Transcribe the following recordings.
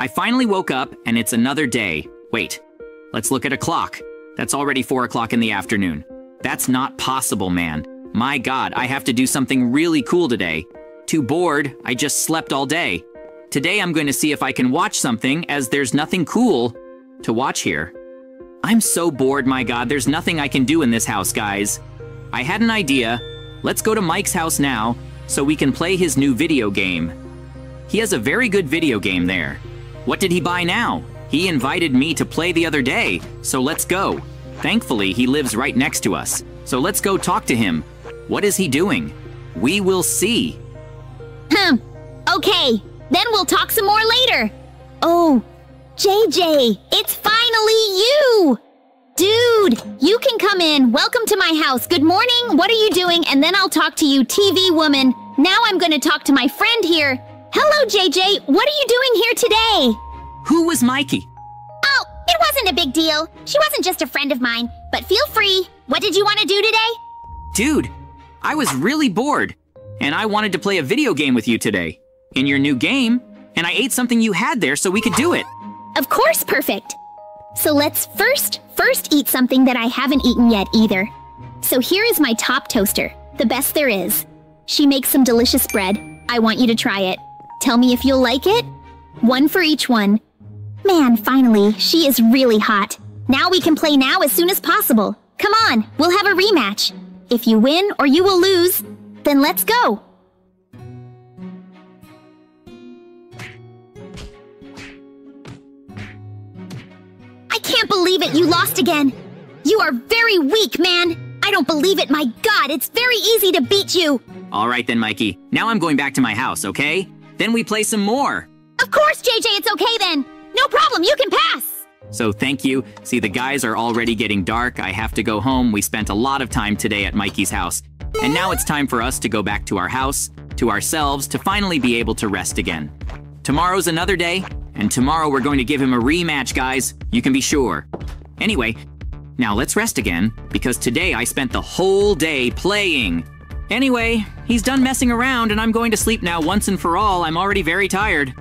I finally woke up and it's another day. Wait, let's look at a clock. That's already 4 o'clock in the afternoon. That's not possible, man. My god, I have to do something really cool today. Too bored, I just slept all day. Today I'm going to see if I can watch something as there's nothing cool to watch here. I'm so bored, my god, there's nothing I can do in this house, guys. I had an idea. Let's go to Mike's house now so we can play his new video game. He has a very good video game there. What did he buy now? He invited me to play the other day, so let's go. Thankfully, he lives right next to us, so let's go talk to him. What is he doing? We will see. Hmm. Okay, then we'll talk some more later. Oh, JJ, it's finally you! Dude, you can come in. Welcome to my house. Good morning. What are you doing? And then I'll talk to you, TV woman. Now I'm going to talk to my friend here. Hello, JJ. What are you doing here today? Who was Mikey? Oh, it wasn't a big deal. She wasn't just a friend of mine. But feel free. What did you want to do today? Dude, I was really bored, and I wanted to play a video game with you today. In your new game, and I ate something you had there so we could do it. Of course, perfect. So let's first, first eat something that I haven't eaten yet either. So here is my top toaster, the best there is. She makes some delicious bread. I want you to try it. Tell me if you'll like it. One for each one. Man, finally, she is really hot. Now we can play now as soon as possible. Come on, we'll have a rematch. If you win or you will lose, then let's go. I can't believe it, you lost again. You are very weak, man. I don't believe it, my god, it's very easy to beat you. All right then, Mikey. Now I'm going back to my house, okay? Then we play some more. Of course, JJ, it's okay then. No problem, you can pass. So thank you. See, the guys are already getting dark. I have to go home. We spent a lot of time today at Mikey's house. And now it's time for us to go back to our house, to ourselves, to finally be able to rest again. Tomorrow's another day, and tomorrow we're going to give him a rematch, guys. You can be sure. Anyway, now let's rest again, because today I spent the whole day playing. Anyway, he's done messing around, and I'm going to sleep now once and for all. I'm already very tired.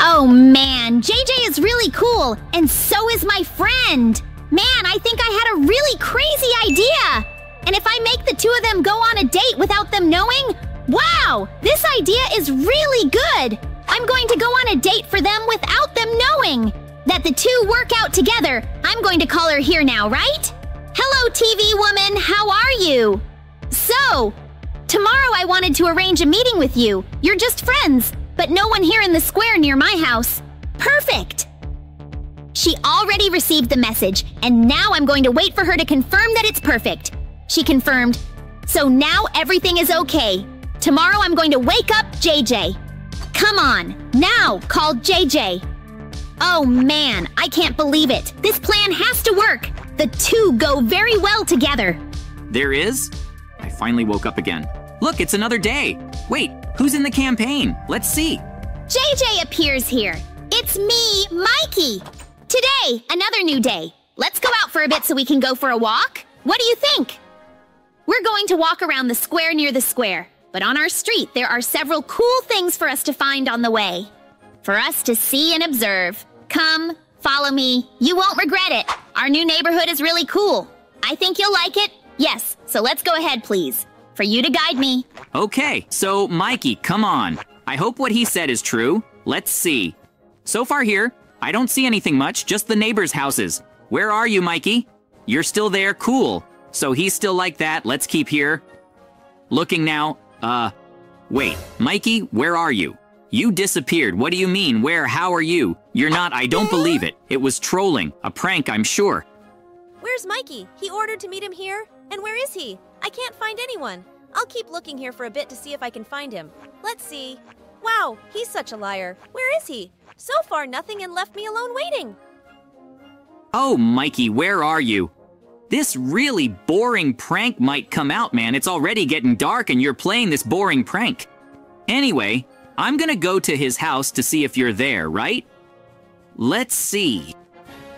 Oh man, JJ is really cool, and so is my friend. Man, I think I had a really crazy idea. And if I make the two of them go on a date without them knowing, wow, this idea is really good. I'm going to go on a date for them without them knowing. That the two work out together. I'm going to call her here now, right? Hello, TV woman, how are you? So, tomorrow I wanted to arrange a meeting with you. You're just friends, but no one here in the square near my house. Perfect! She already received the message, and now I'm going to wait for her to confirm that it's perfect. She confirmed. So now everything is okay. Tomorrow I'm going to wake up JJ. Come on, now call JJ. Oh man, I can't believe it. This plan has to work. The two go very well together. There is? I finally woke up again. Look, it's another day. Wait, who's in the campaign? Let's see. JJ appears here. It's me, Mikey. Today, another new day. Let's go out for a bit so we can go for a walk. What do you think? We're going to walk around the square near the square, but on our street there are several cool things for us to find on the way. For us to see and observe. Come, follow me. You won't regret it. Our new neighborhood is really cool. I think you'll like it. Yes, so let's go ahead, please. For you to guide me. Okay, so Mikey, come on. I hope what he said is true. Let's see. So far here, I don't see anything much, just the neighbors' houses. Where are you, Mikey? You're still there, cool. So he's still like that, let's keep here. Looking now, uh, wait, Mikey, where are you? You disappeared, what do you mean, where, how are you? You're not, I don't believe it. It was trolling, a prank, I'm sure. Where's Mikey? He ordered to meet him here? And where is he? I can't find anyone. I'll keep looking here for a bit to see if I can find him. Let's see. Wow, he's such a liar. Where is he? So far, nothing and left me alone waiting. Oh, Mikey, where are you? This really boring prank might come out, man. It's already getting dark and you're playing this boring prank. Anyway, I'm gonna go to his house to see if you're there, right? Let's see.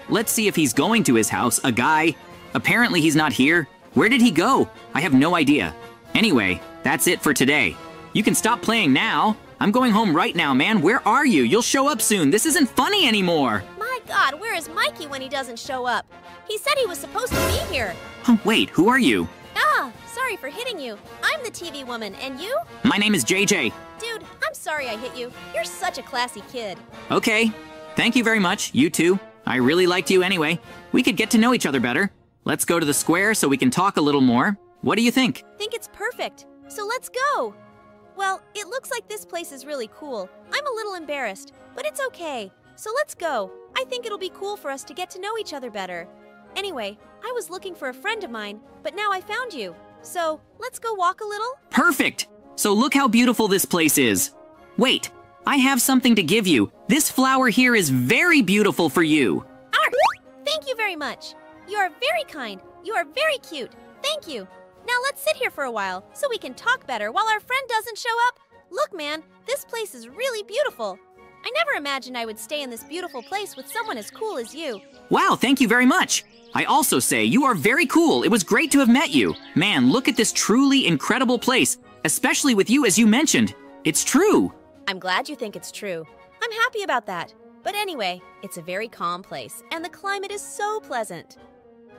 Let's see if he's going to his house. A guy. Apparently he's not here. Where did he go? I have no idea. Anyway, that's it for today. You can stop playing now. I'm going home right now, man. Where are you? You'll show up soon. This isn't funny anymore. My god, where is Mikey when he doesn't show up? He said he was supposed to be here. Oh, wait, who are you? Ah, sorry for hitting you. I'm the TV woman, and you? My name is JJ. Dude, I'm sorry I hit you. You're such a classy kid. Okay. Thank you very much. You too. I really liked you anyway. We could get to know each other better. Let's go to the square so we can talk a little more. What do you think? Think it's perfect. So let's go. Well, it looks like this place is really cool. I'm a little embarrassed, but it's okay. So let's go. I think it'll be cool for us to get to know each other better. Anyway, I was looking for a friend of mine, but now I found you. So let's go walk a little? Perfect! So look how beautiful this place is. Wait, I have something to give you. This flower here is very beautiful for you. Arr! Thank you very much. You are very kind. You are very cute. Thank you. Now let's sit here for a while so we can talk better while our friend doesn't show up. Look, man, this place is really beautiful. I never imagined I would stay in this beautiful place with someone as cool as you. Wow, thank you very much. I also say you are very cool. It was great to have met you. Man, look at this truly incredible place, especially with you as you mentioned. It's true. I'm glad you think it's true. I'm happy about that. But anyway, it's a very calm place, and the climate is so pleasant.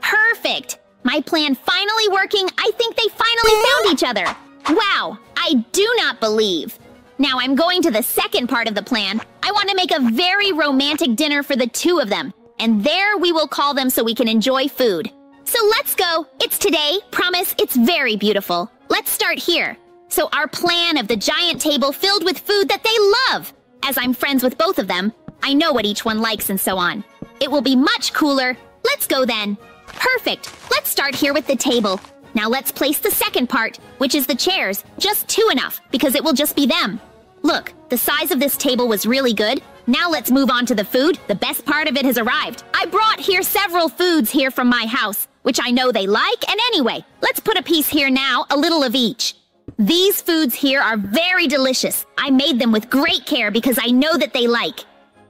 Perfect! My plan finally working. I think they finally found each other. Wow, I do not believe. Now I'm going to the second part of the plan. I want to make a very romantic dinner for the two of them. And there we will call them so we can enjoy food. So let's go. It's today. Promise it's very beautiful. Let's start here. So our plan of the giant table filled with food that they love. As I'm friends with both of them, I know what each one likes and so on. It will be much cooler. Let's go then. Perfect. Let's start here with the table. Now let's place the second part, which is the chairs. Just two enough, because it will just be them. Look, the size of this table was really good. Now let's move on to the food. The best part of it has arrived. I brought here several foods here from my house, which I know they like, and anyway, let's put a piece here now, a little of each. These foods here are very delicious. I made them with great care because I know that they like.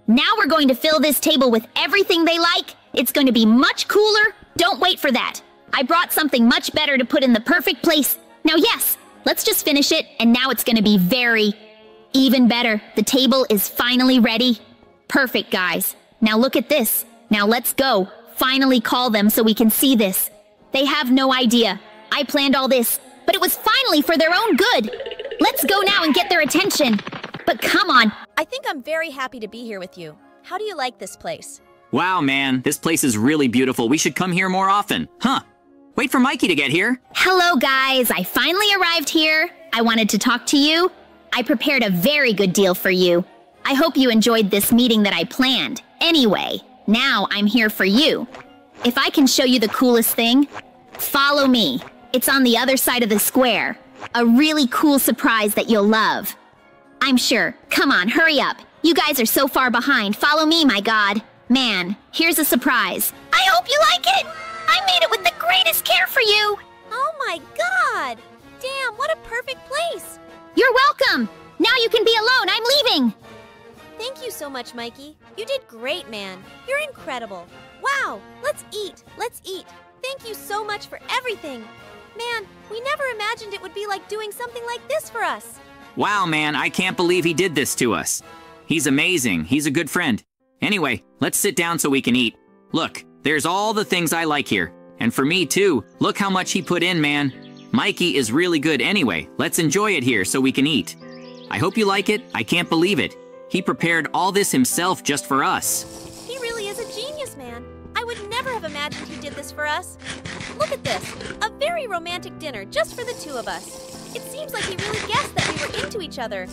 Now we're going to fill this table with everything they like. It's going to be much cooler. Don't wait for that. I brought something much better to put in the perfect place. Now, yes, let's just finish it, and now it's going to be very, even better. The table is finally ready. Perfect, guys. Now look at this. Now let's go. Finally call them so we can see this. They have no idea. I planned all this, but it was finally for their own good. Let's go now and get their attention. But come on, I think I'm very happy to be here with you. How do you like this place? Wow, man, this place is really beautiful. We should come here more often. Huh. Wait for Mikey to get here. Hello, guys. I finally arrived here. I wanted to talk to you. I prepared a very good deal for you. I hope you enjoyed this meeting that I planned. Anyway, now I'm here for you. If I can show you the coolest thing, follow me. It's on the other side of the square. A really cool surprise that you'll love. I'm sure. Come on, hurry up. You guys are so far behind. Follow me, my god. Man, here's a surprise. I hope you like it! I made it with the greatest care for you! Oh my god! Damn, what a perfect place! You're welcome! Now you can be alone, I'm leaving! Thank you so much, Mikey. You did great, man. You're incredible. Wow, let's eat. Let's eat. Thank you so much for everything. Man, we never imagined it would be like doing something like this for us. Wow, man, I can't believe he did this to us. He's amazing. He's a good friend. Anyway, let's sit down so we can eat. Look, there's all the things I like here. And for me, too. Look how much he put in, man. Mikey is really good anyway. Let's enjoy it here so we can eat. I hope you like it. I can't believe it. He prepared all this himself just for us. He really is a genius, man. I would never have imagined he did this for us. Look at this a very romantic dinner just for the two of us. It seems like he really guessed that we were into each other.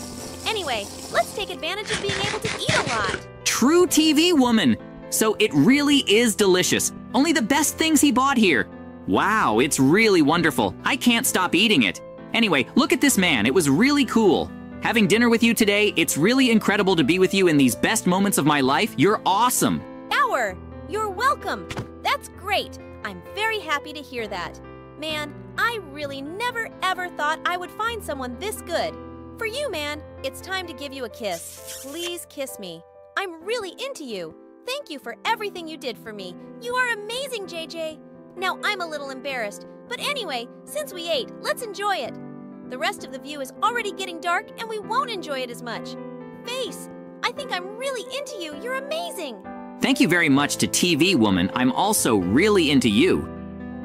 Anyway, let's take advantage of being able to eat a lot. True TV woman. So it really is delicious. Only the best things he bought here. Wow, it's really wonderful. I can't stop eating it. Anyway, look at this man. It was really cool. Having dinner with you today, it's really incredible to be with you in these best moments of my life. You're awesome. Bauer, you're welcome. That's great. I'm very happy to hear that. Man, I really never ever thought I would find someone this good. For you, man, it's time to give you a kiss. Please kiss me. I'm really into you. Thank you for everything you did for me. You are amazing, JJ. Now, I'm a little embarrassed, but anyway, since we ate, let's enjoy it. The rest of the view is already getting dark and we won't enjoy it as much. Face, I think I'm really into you. You're amazing. Thank you very much to TV Woman. I'm also really into you.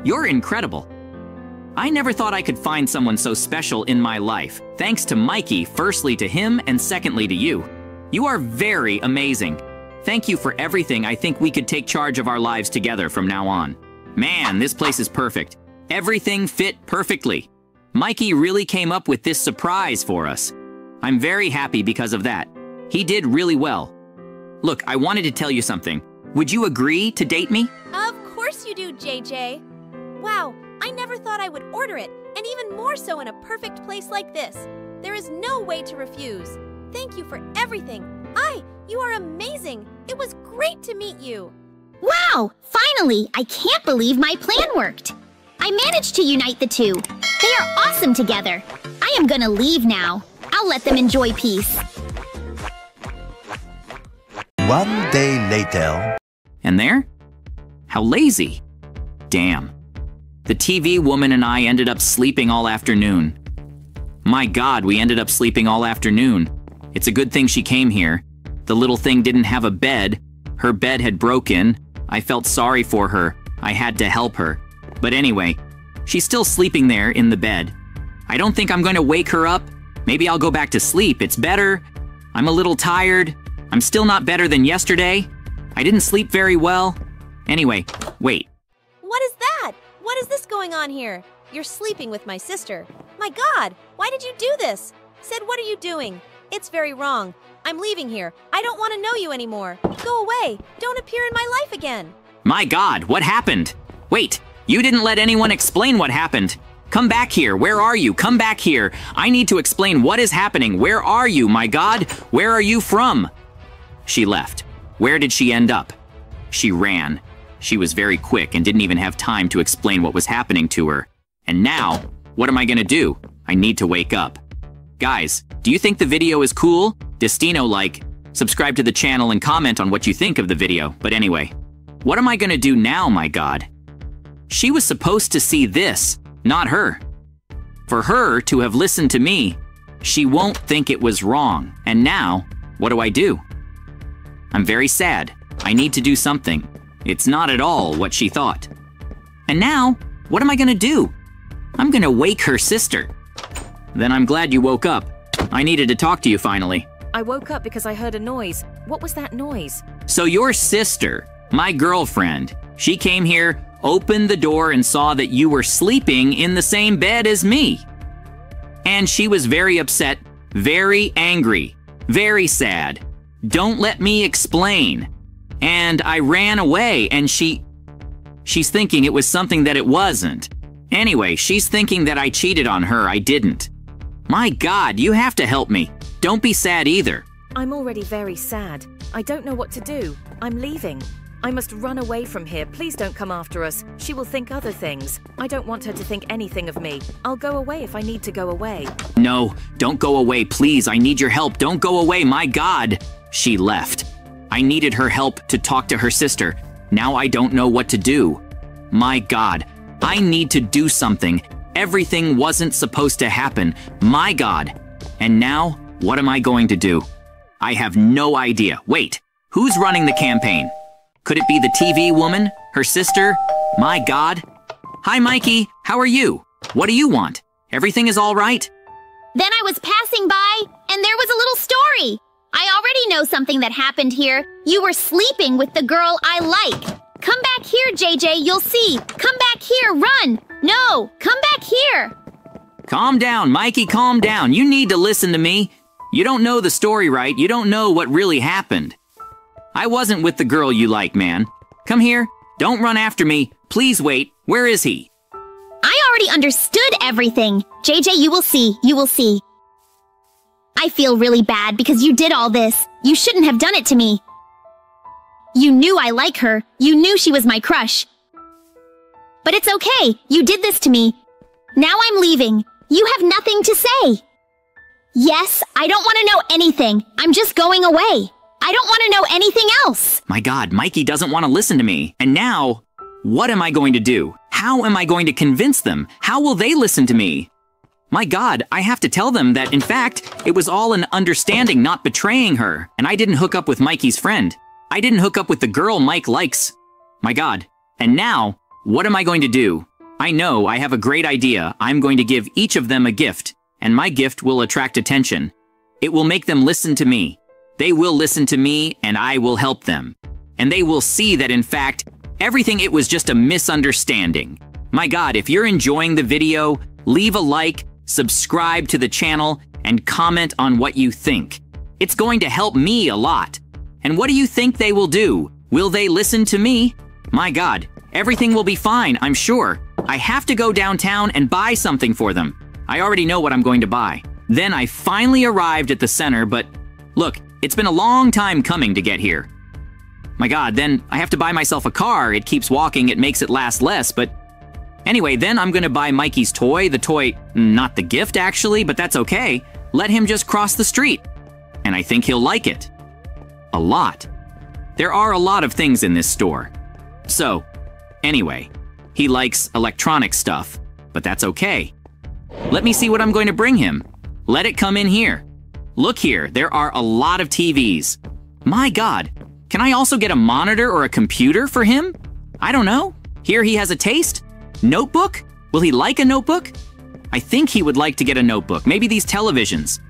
You're incredible. I never thought I could find someone so special in my life. Thanks to Mikey, firstly to him, and secondly to you. You are very amazing. Thank you for everything. I think we could take charge of our lives together from now on. Man, this place is perfect. Everything fit perfectly. Mikey really came up with this surprise for us. I'm very happy because of that. He did really well. Look, I wanted to tell you something. Would you agree to date me? Of course you do, JJ. Wow, I never thought I would order it, and even more so in a perfect place like this. There is no way to refuse. Thank you for everything. I, you are amazing. It was great to meet you. Wow! Finally! I can't believe my plan worked. I managed to unite the two. They are awesome together. I am gonna leave now. I'll let them enjoy peace. One day later. And there? How lazy. Damn. The TV woman and I ended up sleeping all afternoon. My god, we ended up sleeping all afternoon. It's a good thing she came here. The little thing didn't have a bed. Her bed had broken. I felt sorry for her. I had to help her. But anyway, she's still sleeping there in the bed. I don't think I'm going to wake her up. Maybe I'll go back to sleep. It's better. I'm a little tired. I'm still not better than yesterday. I didn't sleep very well. Anyway, wait. What is that? What is this going on here? You're sleeping with my sister. My god, why did you do this? Said, what are you doing? It's very wrong. I'm leaving here. I don't want to know you anymore. Go away. Don't appear in my life again. My god, what happened? Wait, you didn't let anyone explain what happened. Come back here. Where are you? Come back here. I need to explain what is happening. Where are you, my god? Where are you from? She left. Where did she end up? She ran. She was very quick and didn't even have time to explain what was happening to her. And now, what am I gonna do? I need to wake up. Guys, do you think the video is cool? Destino like, subscribe to the channel and comment on what you think of the video. But anyway, what am I gonna do now, my god? She was supposed to see this, not her. For her to have listened to me, she won't think it was wrong. And now, what do I do? I'm very sad. I need to do something. It's not at all what she thought. And now, what am I gonna do? I'm gonna wake her sister. Then I'm glad you woke up. I needed to talk to you finally. I woke up because I heard a noise. What was that noise? So your sister, my girlfriend, she came here, opened the door and saw that you were sleeping in the same bed as me. And she was very upset, very angry, very sad. Don't let me explain. And I ran away and she. She's thinking it was something that it wasn't. Anyway, she's thinking that I cheated on her. I didn't. My god, you have to help me. Don't be sad either. I'm already very sad. I don't know what to do. I'm leaving. I must run away from here. Please don't come after us. She will think other things. I don't want her to think anything of me. I'll go away if I need to go away. No, don't go away, please. I need your help. Don't go away, my god. She left. I needed her help to talk to her sister. Now I don't know what to do. My god, I need to do something. Everything wasn't supposed to happen. My god. And now, what am I going to do? I have no idea. Wait, who's running the campaign? Could it be the TV woman? Her sister? My god. Hi, Mikey. How are you? What do you want? Everything is all right? Then I was passing by, and there was a little story. I already know something that happened here. You were sleeping with the girl I like. Come back here, JJ, you'll see. Come back here, run. No, come back here. Calm down, Mikey, calm down. You need to listen to me. You don't know the story right. You don't know what really happened. I wasn't with the girl you like, man. Come here. Don't run after me. Please wait. Where is he? I already understood everything. JJ, you will see. You will see. I feel really bad because you did all this. You shouldn't have done it to me. You knew I like her. You knew she was my crush. But it's okay. You did this to me. Now I'm leaving. You have nothing to say. Yes, I don't want to know anything. I'm just going away. I don't want to know anything else. My god, Mikey doesn't want to listen to me. And now, what am I going to do? How am I going to convince them? How will they listen to me? My god, I have to tell them that, in fact, it was all an understanding, not betraying her, and I didn't hook up with Mikey's friend. I didn't hook up with the girl Mike likes. My god. And now, what am I going to do? I know I have a great idea. I'm going to give each of them a gift, and my gift will attract attention. It will make them listen to me. They will listen to me, and I will help them. And they will see that, in fact, everything it was just a misunderstanding. My god, if you're enjoying the video, leave a like, subscribe to the channel, and comment on what you think. It's going to help me a lot. And what do you think they will do? Will they listen to me? My god, everything will be fine, I'm sure. I have to go downtown and buy something for them. I already know what I'm going to buy. Then I finally arrived at the center, but look, it's been a long time coming to get here. My god, then I have to buy myself a car. It keeps walking, it makes it last less, but Anyway, then I'm gonna buy Mikey's toy, the toy, mm, not the gift actually, but that's okay. Let him just cross the street. And I think he'll like it. A lot. There are a lot of things in this store. So, anyway, he likes electronic stuff, but that's okay. Let me see what I'm going to bring him. Let it come in here. Look here, there are a lot of TVs. My god, can I also get a monitor or a computer for him? I don't know. Here he has a taste. Notebook? Will he like a notebook? I think he would like to get a notebook, maybe these televisions.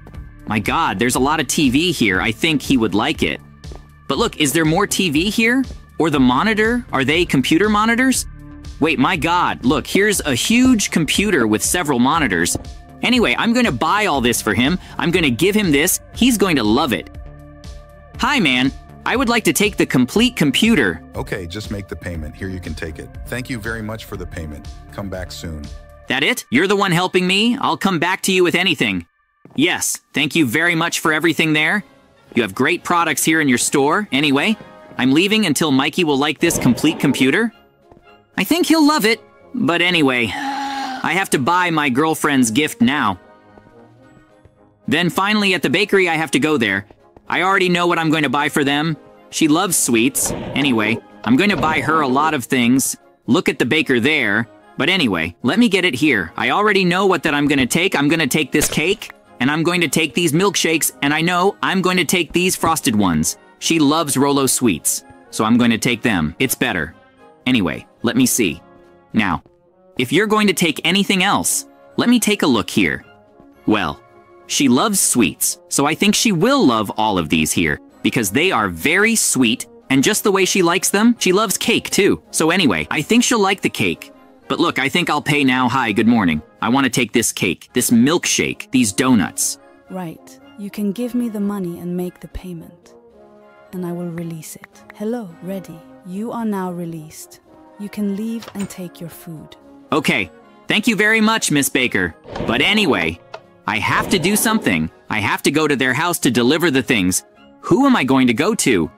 My god, there's a lot of TV here, I think he would like it. But look, is there more TV here? Or the monitor? Are they computer monitors? Wait, my god, look, here's a huge computer with several monitors. Anyway, I'm gonna buy all this for him. I'm gonna give him this. He's going to love it. Hi, man. I would like to take the complete computer. Okay, just make the payment. Here you can take it. Thank you very much for the payment. Come back soon. That it? You're the one helping me? I'll come back to you with anything. Yes, thank you very much for everything there. You have great products here in your store. Anyway, I'm leaving until Mikey will like this complete computer. I think he'll love it. But anyway, I have to buy my girlfriend's gift now. Then finally at the bakery I have to go there. I already know what I'm going to buy for them. She loves sweets. Anyway, I'm going to buy her a lot of things. Look at the baker there. But anyway, let me get it here. I already know what that I'm going to take. I'm going to take this cake, and I'm going to take these milkshakes, and I know I'm going to take these frosted ones. She loves Rolo sweets, so I'm going to take them. It's better. Anyway, let me see. Now, if you're going to take anything else, let me take a look here. Well, she loves sweets, so I think she will love all of these here, because they are very sweet, and just the way she likes them, she loves cake too. So anyway, I think she'll like the cake. But look, I think I'll pay now. Hi, good morning. I want to take this cake, this milkshake, these donuts. Right. You can give me the money and make the payment. And I will release it. Hello, ready. You are now released. You can leave and take your food. Okay, thank you very much, Miss Baker. But anyway, I have to do something. I have to go to their house to deliver the things. Who am I going to go to?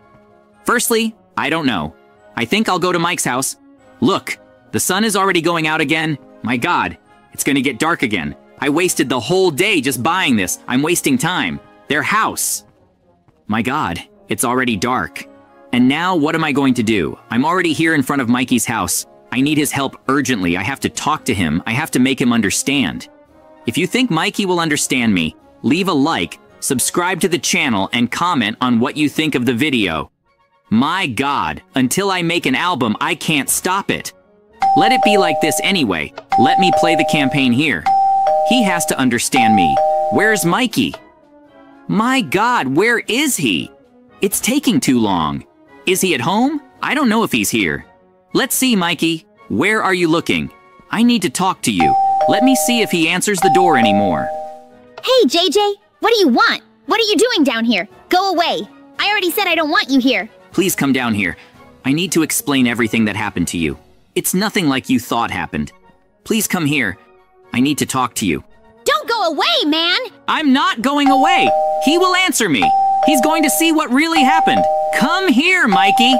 Firstly, I don't know. I think I'll go to Mike's house. Look, the sun is already going out again. My god, it's gonna get dark again. I wasted the whole day just buying this. I'm wasting time. Their house. My god, it's already dark. And now what am I going to do? I'm already here in front of Mikey's house. I need his help urgently. I have to talk to him. I have to make him understand. If you think Mikey will understand me, leave a like, subscribe to the channel, and comment on what you think of the video. My god, until I make an album, I can't stop it. Let it be like this anyway. Let me play the campaign here. He has to understand me. Where's Mikey? My god, where is he? It's taking too long. Is he at home? I don't know if he's here. Let's see, Mikey. Where are you looking? I need to talk to you. Let me see if he answers the door anymore. Hey, JJ, what do you want? What are you doing down here? Go away. I already said I don't want you here. Please come down here. I need to explain everything that happened to you. It's nothing like you thought happened. Please come here. I need to talk to you. Don't go away, man! I'm not going away. He will answer me. He's going to see what really happened. Come here, Mikey.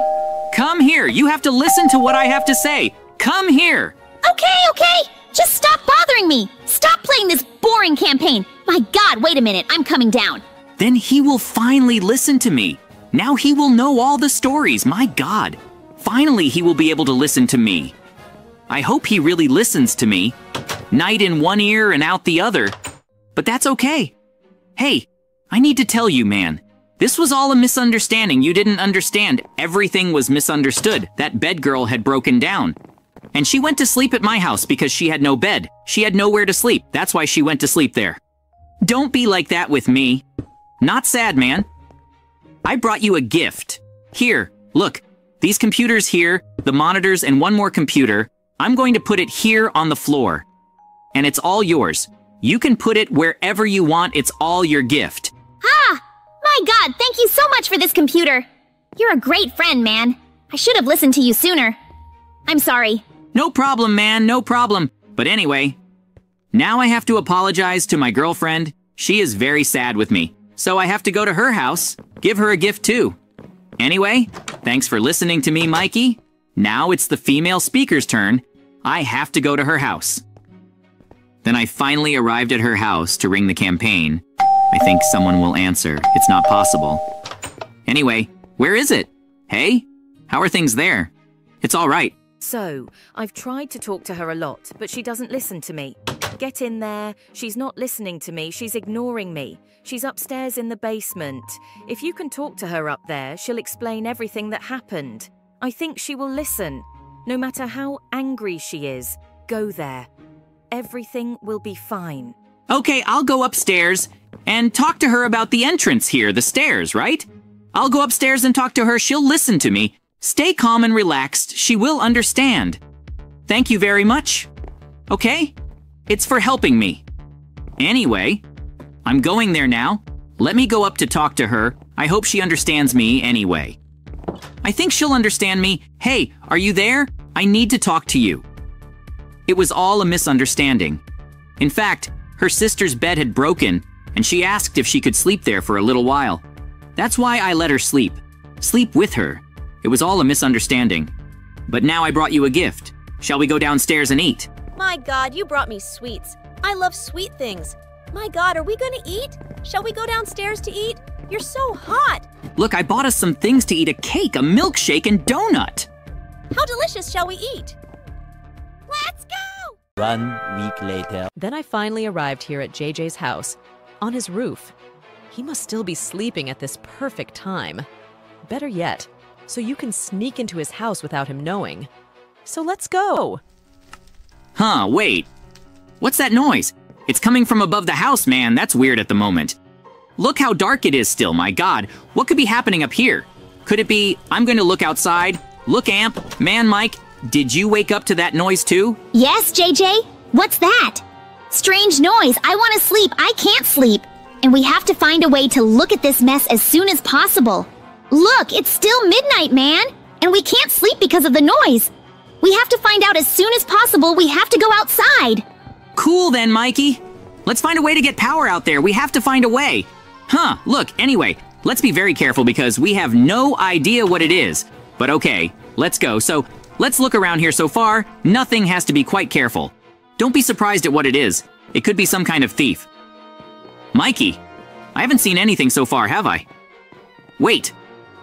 Come here. You have to listen to what I have to say. Come here. Okay, okay. Just stop bothering me. Stop playing this boring campaign. My god, wait a minute. I'm coming down. Then he will finally listen to me. Now he will know all the stories. My god. Finally, he will be able to listen to me. I hope he really listens to me. Night in one ear and out the other. But that's okay. Hey, I need to tell you, man. This was all a misunderstanding. You didn't understand. Everything was misunderstood. That bed girl had broken down. And she went to sleep at my house because she had no bed. She had nowhere to sleep. That's why she went to sleep there. Don't be like that with me. Not sad, man. I brought you a gift. Here, look. These computers here, the monitors, and one more computer. I'm going to put it here on the floor. And it's all yours. You can put it wherever you want. It's all your gift. Ah! My god, thank you so much for this computer. You're a great friend, man. I should have listened to you sooner. I'm sorry. No problem, man, no problem. But anyway, now I have to apologize to my girlfriend. She is very sad with me. So I have to go to her house, give her a gift too. Anyway, thanks for listening to me, Mikey. Now it's the female speaker's turn. I have to go to her house. Then I finally arrived at her house to ring the campaign. I think someone will answer. It's not possible. Anyway, where is it? Hey? How are things there? It's all right. So, I've tried to talk to her a lot, but she doesn't listen to me. Get in there. She's not listening to me. She's ignoring me. She's upstairs in the basement. If you can talk to her up there, she'll explain everything that happened. I think she will listen. No matter how angry she is, go there. Everything will be fine. Okay, I'll go upstairs and talk to her about the entrance here, the stairs, right? I'll go upstairs and talk to her. She'll listen to me. Stay calm and relaxed. She will understand. Thank you very much. Okay? It's for helping me. Anyway, I'm going there now. Let me go up to talk to her. I hope she understands me anyway. I think she'll understand me. Hey, are you there? I need to talk to you. It was all a misunderstanding. In fact, her sister's bed had broken, and she asked if she could sleep there for a little while. That's why I let her sleep. Sleep with her. It was all a misunderstanding. But now I brought you a gift. Shall we go downstairs and eat? My god, you brought me sweets. I love sweet things. My god, are we gonna eat? Shall we go downstairs to eat? You're so hot. Look, I bought us some things to eat a cake, a milkshake, and donut. How delicious shall we eat? Let's go! One week later. Then I finally arrived here at JJ's house, on his roof. He must still be sleeping at this perfect time. Better yet, so you can sneak into his house without him knowing. So let's go. Huh, wait. What's that noise? It's coming from above the house, man. That's weird at the moment. Look how dark it is still, my god. What could be happening up here? Could it be, I'm going to look outside? Look, Amp, man, Mike, did you wake up to that noise too? Yes, JJ? What's that? Strange noise. I want to sleep. I can't sleep. And we have to find a way to look at this mess as soon as possible. Look, it's still midnight, man. And we can't sleep because of the noise. We have to find out as soon as possible. We have to go outside. Cool then, Mikey. Let's find a way to get power out there. We have to find a way. Huh, look, anyway, let's be very careful because we have no idea what it is. But okay, let's go. So, let's look around here so far. Nothing has to be quite careful. Don't be surprised at what it is. It could be some kind of thief. Mikey, I haven't seen anything so far, have I? Wait,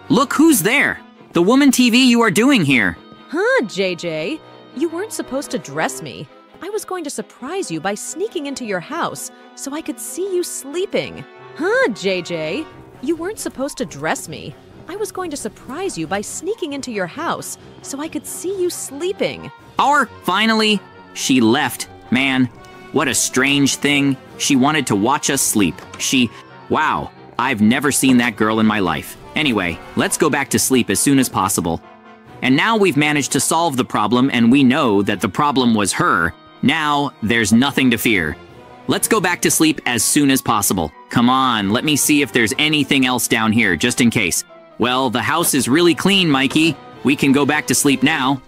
look who's there. The woman TV you are doing here. Huh, JJ? You weren't supposed to dress me. I was going to surprise you by sneaking into your house so I could see you sleeping. Huh, JJ? You weren't supposed to dress me. I was going to surprise you by sneaking into your house so I could see you sleeping. Our finally, she left. Man, what a strange thing. She wanted to watch us sleep. She. Wow, I've never seen that girl in my life. Anyway, let's go back to sleep as soon as possible. And now we've managed to solve the problem, and we know that the problem was her. Now, there's nothing to fear. Let's go back to sleep as soon as possible. Come on, let me see if there's anything else down here, just in case. Well, the house is really clean, Mikey. We can go back to sleep now.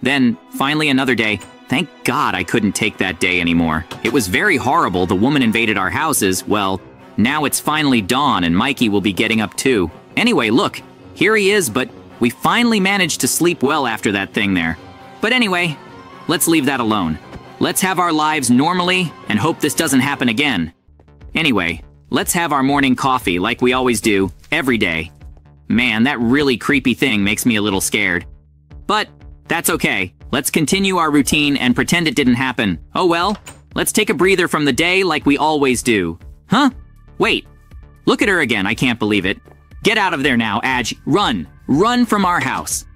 Then, finally another day. Thank God I couldn't take that day anymore. It was very horrible. The woman invaded our houses. Well, now it's finally dawn and Mikey will be getting up too. Anyway, look, here he is, but we finally managed to sleep well after that thing there. But anyway, let's leave that alone. Let's have our lives normally and hope this doesn't happen again. Anyway, let's have our morning coffee like we always do, every day. Man, that really creepy thing makes me a little scared. But that's okay. Let's continue our routine and pretend it didn't happen. Oh well, let's take a breather from the day like we always do. Huh? Wait. Look at her again, I can't believe it. Get out of there now, Adge. Run. Run from our house.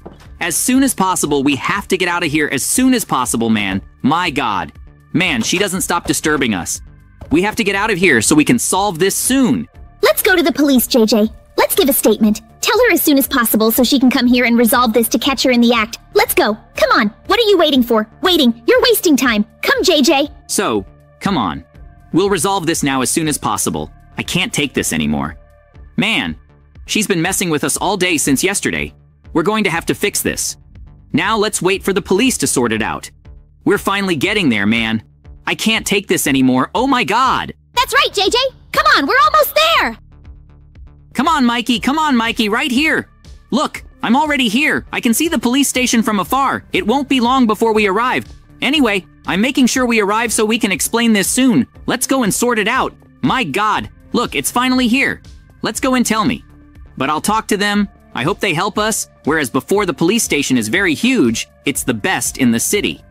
As soon as possible, we have to get out of here as soon as possible, man. My god. Man, she doesn't stop disturbing us. We have to get out of here so we can solve this soon. Let's go to the police, JJ. Let's give a statement. Tell her as soon as possible so she can come here and resolve this to catch her in the act. Let's go. Come on. What are you waiting for? Waiting. You're wasting time. Come, JJ. So, come on. We'll resolve this now as soon as possible. I can't take this anymore. Man, she's been messing with us all day since yesterday. We're going to have to fix this. Now let's wait for the police to sort it out. We're finally getting there, man. I can't take this anymore. Oh my god! That's right, JJ. Come on, we're almost there. Come on, Mikey. Come on, Mikey. Right here. Look, I'm already here. I can see the police station from afar. It won't be long before we arrive. Anyway, I'm making sure we arrive so we can explain this soon. Let's go and sort it out. My god. Look, it's finally here. Let's go and tell me. But I'll talk to them. I hope they help us. Whereas before the police station is very huge, it's the best in the city.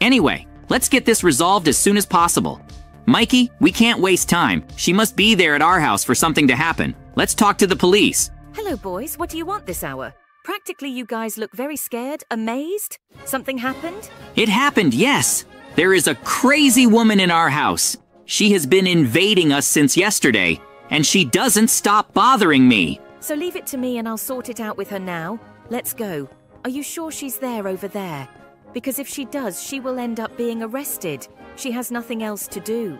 Anyway, let's get this resolved as soon as possible. Mikey, we can't waste time. She must be there at our house for something to happen. Let's talk to the police. Hello, boys. What do you want this hour? Practically, you guys look very scared, amazed. Something happened? It happened, yes. There is a crazy woman in our house. She has been invading us since yesterday, and she doesn't stop bothering me. So leave it to me and I'll sort it out with her now. Let's go. Are you sure she's there over there? Because if she does, she will end up being arrested. She has nothing else to do.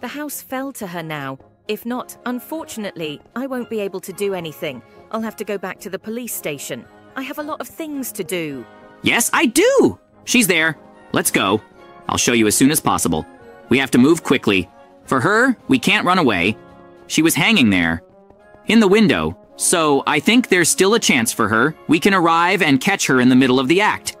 The house fell to her now. If not, unfortunately, I won't be able to do anything. I'll have to go back to the police station. I have a lot of things to do. Yes, I do! She's there. Let's go. I'll show you as soon as possible. We have to move quickly. For her, we can't run away. She was hanging there. In the window. So I think there's still a chance for her. We can arrive and catch her in the middle of the act.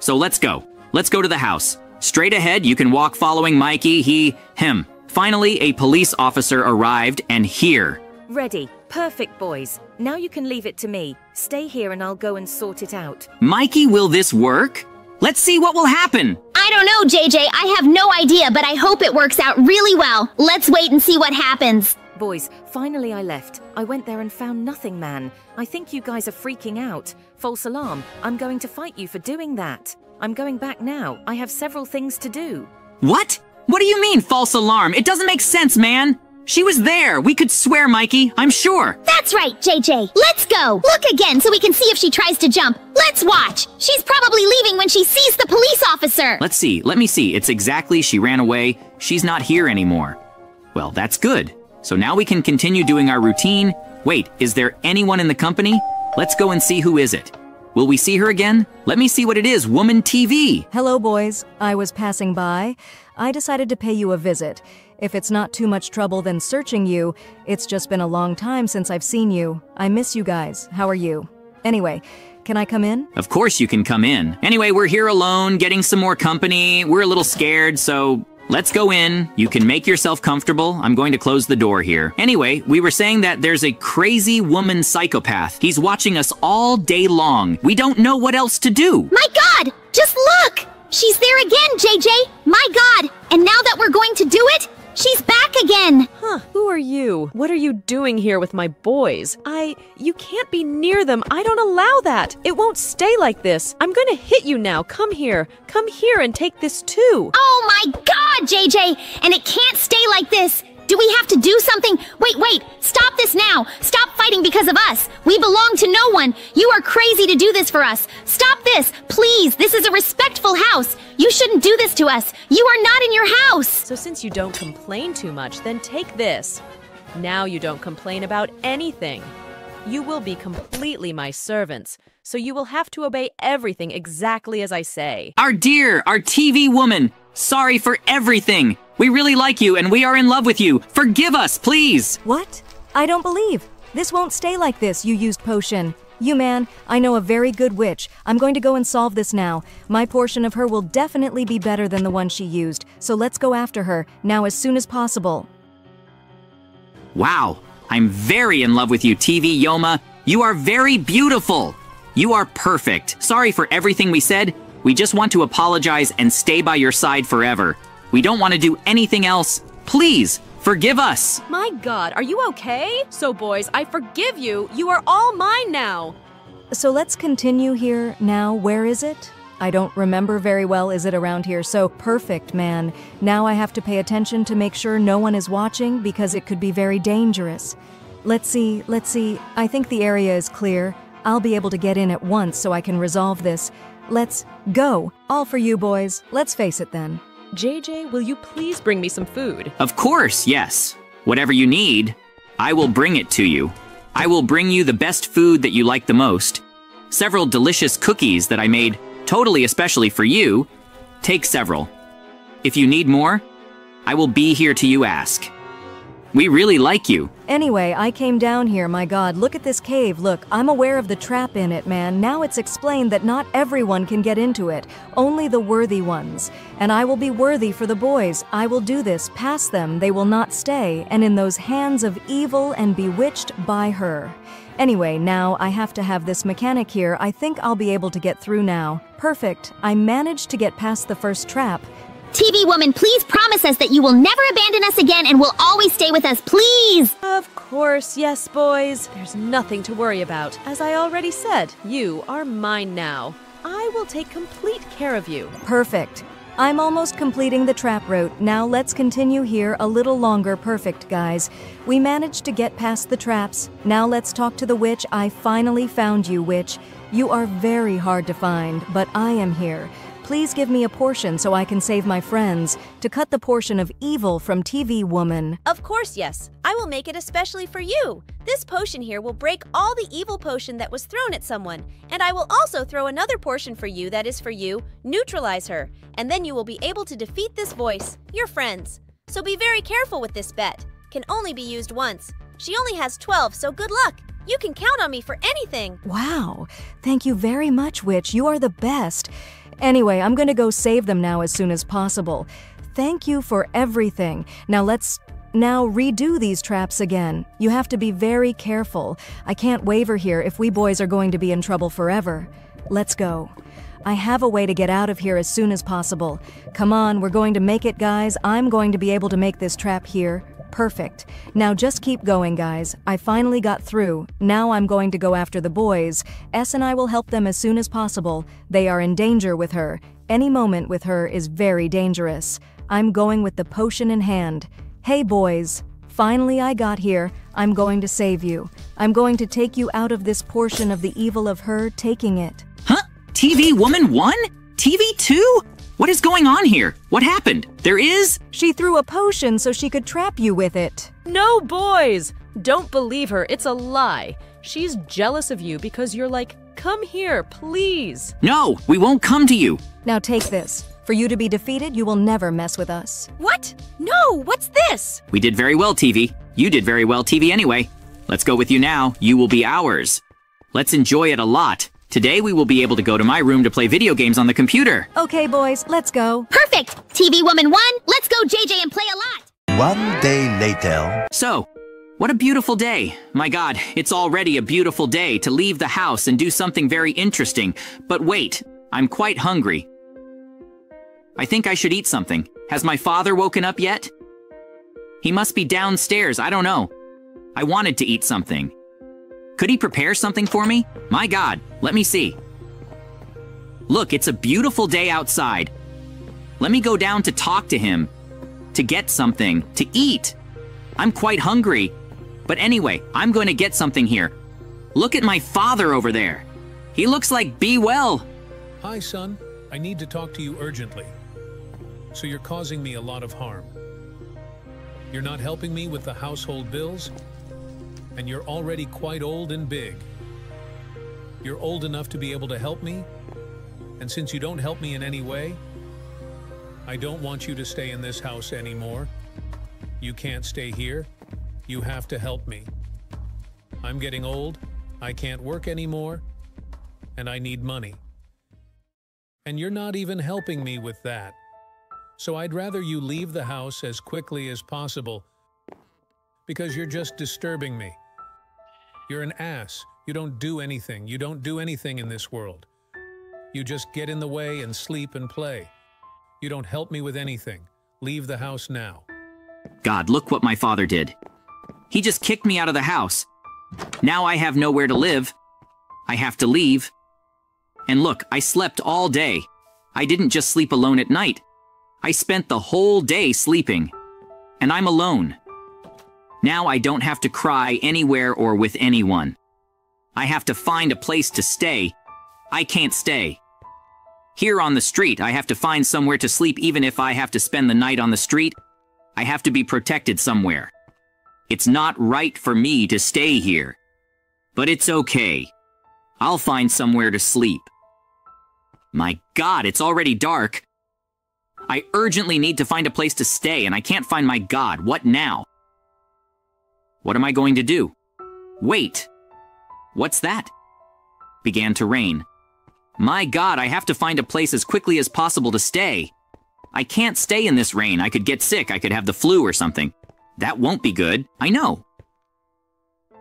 So let's go. Let's go to the house. Straight ahead, you can walk following Mikey, he, him. Finally, a police officer arrived, and here. Ready. Perfect, boys. Now you can leave it to me. Stay here and I'll go and sort it out. Mikey, will this work? Let's see what will happen. I don't know, JJ. I have no idea, but I hope it works out really well. Let's wait and see what happens. Boys, finally I left. I went there and found nothing, man. I think you guys are freaking out. False alarm. I'm going to fight you for doing that. I'm going back now. I have several things to do. What? What do you mean, false alarm? It doesn't make sense, man. She was there. We could swear, Mikey. I'm sure. That's right, JJ. Let's go. Look again so we can see if she tries to jump. Let's watch. She's probably leaving when she sees the police officer. Let's see. Let me see. It's exactly she ran away. She's not here anymore. Well, that's good. So now we can continue doing our routine. Wait, is there anyone in the company? Let's go and see who is it. Will we see her again? Let me see what it is, Woman TV. Hello, boys. I was passing by. I decided to pay you a visit. If it's not too much trouble than searching you, it's just been a long time since I've seen you. I miss you guys. How are you? Anyway, can I come in? Of course you can come in. Anyway, we're here alone, getting some more company. We're a little scared, so Let's go in. You can make yourself comfortable. I'm going to close the door here. Anyway, we were saying that there's a crazy woman psychopath. He's watching us all day long. We don't know what else to do. My god! Just look! She's there again, JJ! My god! And now that we're going to do it, she's back again! Huh, who are you? What are you doing here with my boys? I. You can't be near them. I don't allow that. It won't stay like this. I'm gonna hit you now. Come here. Come here and take this too. Oh my god, JJ! And it can't stay like this! Do we have to do something? Wait, wait! Stop this now! Stop fighting because of us! We belong to no one! You are crazy to do this for us! Stop this! Please! This is a respectful house! You shouldn't do this to us! You are not in your house! So, since you don't complain too much, then take this. Now you don't complain about anything. You will be completely my servants, so you will have to obey everything exactly as I say. Our dear, our TV woman, sorry for everything. We really like you and we are in love with you. Forgive us, please. What? I don't believe. This won't stay like this, you used potion. You man, I know a very good witch. I'm going to go and solve this now. My portion of her will definitely be better than the one she used, so let's go after her, now as soon as possible. Wow, I'm very in love with you, TV Yoma. You are very beautiful. You are perfect. Sorry for everything we said. We just want to apologize and stay by your side forever. We don't want to do anything else. Please, forgive us. My god, are you okay? So, boys, I forgive you. You are all mine now. So let's continue here now. Where is it? I don't remember very well. Is it around here? So perfect, man. Now I have to pay attention to make sure no one is watching because it could be very dangerous. Let's see, let's see. I think the area is clear. I'll be able to get in at once so I can resolve this. Let's go. All for you, boys. Let's face it then. JJ, will you please bring me some food? Of course, yes. Whatever you need, I will bring it to you. I will bring you the best food that you like the most. Several delicious cookies that I made totally especially for you. Take several. If you need more, I will be here to you ask. We really like you. Anyway, I came down here, my god, look at this cave. Look, I'm aware of the trap in it, man. Now it's explained that not everyone can get into it, only the worthy ones. And I will be worthy for the boys. I will do this, pass them, they will not stay, and in those hands of evil and bewitched by her. Anyway, now I have to have this mechanic here. I think I'll be able to get through now. Perfect. I managed to get past the first trap. TV woman, please promise us that you will never abandon us again and will always stay with us, please! Of course, yes, boys. There's nothing to worry about. As I already said, you are mine now. I will take complete care of you. Perfect. I'm almost completing the trap route. Now let's continue here a little longer. Perfect, guys. We managed to get past the traps. Now let's talk to the witch. I finally found you, witch. You are very hard to find, but I am here. Please give me a portion so I can save my friends, to cut the portion of evil from TV Woman. Of course, yes. I will make it especially for you. This potion here will break all the evil potion that was thrown at someone. And I will also throw another portion for you that is for you, neutralize her. And then you will be able to defeat this voice, your friends. So be very careful with this bet. Can only be used once. She only has 12, so good luck. You can count on me for anything. Wow. Thank you very much, Witch. You are the best. Anyway, I'm gonna go save them now as soon as possible. Thank you for everything. Now let's now redo these traps again. You have to be very careful. I can't waver here if we boys are going to be in trouble forever. Let's go. I have a way to get out of here as soon as possible. Come on, we're going to make it, guys. I'm going to be able to make this trap here. Perfect. Now just keep going, guys. I finally got through. Now I'm going to go after the boys. S and I will help them as soon as possible. They are in danger with her. Any moment with her is very dangerous. I'm going with the potion in hand. Hey, boys. Finally, I got here. I'm going to save you. I'm going to take you out of this portion of the evil of her taking it. Huh? TV Woman 1? TV 2? What is going on here? What happened? There is? She threw a potion so she could trap you with it. No, boys! Don't believe her, it's a lie. She's jealous of you because you're like, come here, please. No, we won't come to you. Now take this. For you to be defeated, you will never mess with us. What? No, what's this? We did very well, TV. You did very well, TV, anyway. Let's go with you now. You will be ours. Let's enjoy it a lot. Today we will be able to go to my room to play video games on the computer. Okay, boys, let's go. Perfect! TV Woman 1, let's go JJ and play a lot! One day later. So, what a beautiful day. My god, it's already a beautiful day to leave the house and do something very interesting. But wait, I'm quite hungry. I think I should eat something. Has my father woken up yet? He must be downstairs, I don't know. I wanted to eat something. Could he prepare something for me? My god, let me see. Look, it's a beautiful day outside. Let me go down to talk to him, to get something, to eat. I'm quite hungry. But anyway, I'm going to get something here. Look at my father over there. He looks like Be Well. Hi, son. I need to talk to you urgently. So you're causing me a lot of harm. You're not helping me with the household bills, and you're already quite old and big. You're old enough to be able to help me, and since you don't help me in any way, I don't want you to stay in this house anymore. You can't stay here. You have to help me. I'm getting old, I can't work anymore, and I need money. And you're not even helping me with that. So I'd rather you leave the house as quickly as possible because you're just disturbing me. You're an ass. You don't do anything. You don't do anything in this world. You just get in the way and sleep and play. You don't help me with anything. Leave the house now. God, look what my father did. He just kicked me out of the house. Now I have nowhere to live. I have to leave. And look, I slept all day. I didn't just sleep alone at night. I spent the whole day sleeping. And I'm alone. Now I don't have to cry anywhere or with anyone. I have to find a place to stay. I can't stay. Here on the street, I have to find somewhere to sleep even if I have to spend the night on the street. I have to be protected somewhere. It's not right for me to stay here. But it's okay. I'll find somewhere to sleep. My god, it's already dark. I urgently need to find a place to stay, and I can't find my god. What now? What am I going to do? Wait! What's that? Began to rain. My god, I have to find a place as quickly as possible to stay. I can't stay in this rain. I could get sick. I could have the flu or something. That won't be good. I know.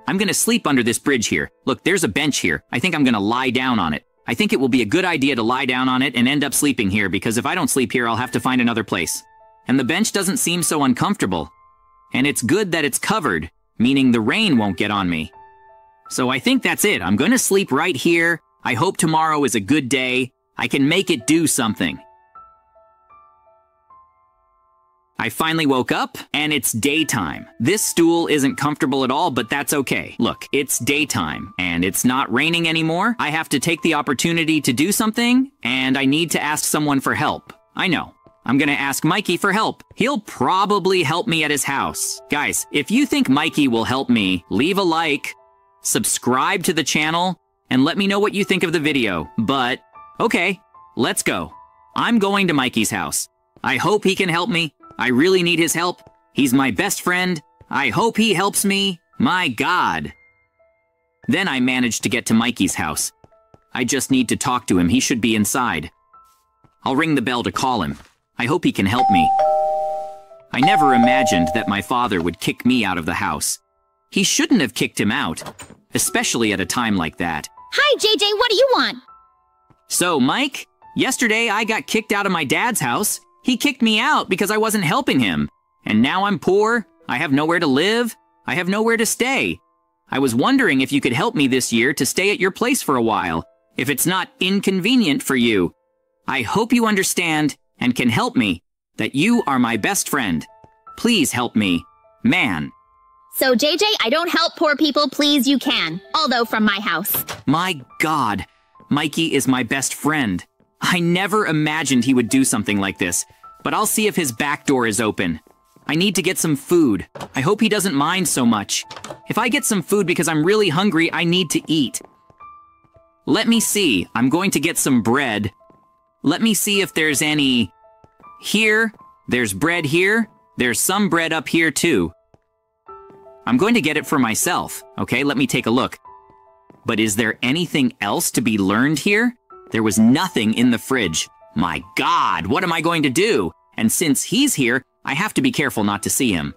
I'm gonna sleep under this bridge here. Look, there's a bench here. I think I'm gonna lie down on it. I think it will be a good idea to lie down on it and end up sleeping here because if I don't sleep here, I'll have to find another place. And the bench doesn't seem so uncomfortable. And it's good that it's covered, meaning the rain won't get on me. So I think that's it. I'm gonna sleep right here. I hope tomorrow is a good day. I can make it do something. I finally woke up, and it's daytime. This stool isn't comfortable at all, but that's okay. Look, it's daytime, and it's not raining anymore. I have to take the opportunity to do something, and I need to ask someone for help. I know. I'm gonna ask Mikey for help. He'll probably help me at his house. Guys, if you think Mikey will help me, leave a like, subscribe to the channel, and let me know what you think of the video. But, okay, let's go. I'm going to Mikey's house. I hope he can help me. I really need his help. He's my best friend. I hope he helps me. My God. Then I managed to get to Mikey's house. I just need to talk to him. He should be inside. I'll ring the bell to call him. I hope he can help me. I never imagined that my father would kick me out of the house. He shouldn't have kicked him out, especially at a time like that. Hi, JJ, what do you want? So, Mike, yesterday I got kicked out of my dad's house. He kicked me out because I wasn't helping him. And now I'm poor, I have nowhere to live, I have nowhere to stay. I was wondering if you could help me this year to stay at your place for a while, if it's not inconvenient for you. I hope you understand and can help me, that you are my best friend. Please help me. Man. So, JJ, I don't help poor people, please you can. Although from my house. My God. Mikey is my best friend. I never imagined he would do something like this but I'll see if his back door is open. I need to get some food. I hope he doesn't mind so much. If I get some food because I'm really hungry, I need to eat. Let me see. I'm going to get some bread. Let me see if there's any... Here. There's bread here. There's some bread up here, too. I'm going to get it for myself. Okay, let me take a look. But is there anything else to be learned here? There was nothing in the fridge. My God, what am I going to do? And since he's here, I have to be careful not to see him.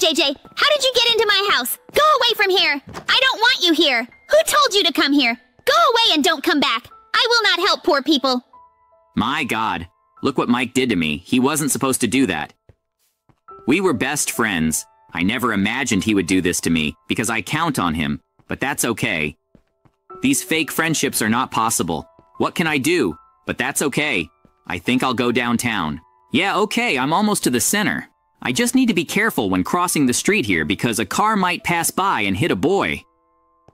JJ, how did you get into my house? Go away from here! I don't want you here! Who told you to come here? Go away and don't come back! I will not help poor people! My God, look what Mike did to me. He wasn't supposed to do that. We were best friends. I never imagined he would do this to me, because I count on him, but that's okay. These fake friendships are not possible. What can I do? But that's okay. I think I'll go downtown. Yeah, okay, I'm almost to the center. I just need to be careful when crossing the street here because a car might pass by and hit a boy.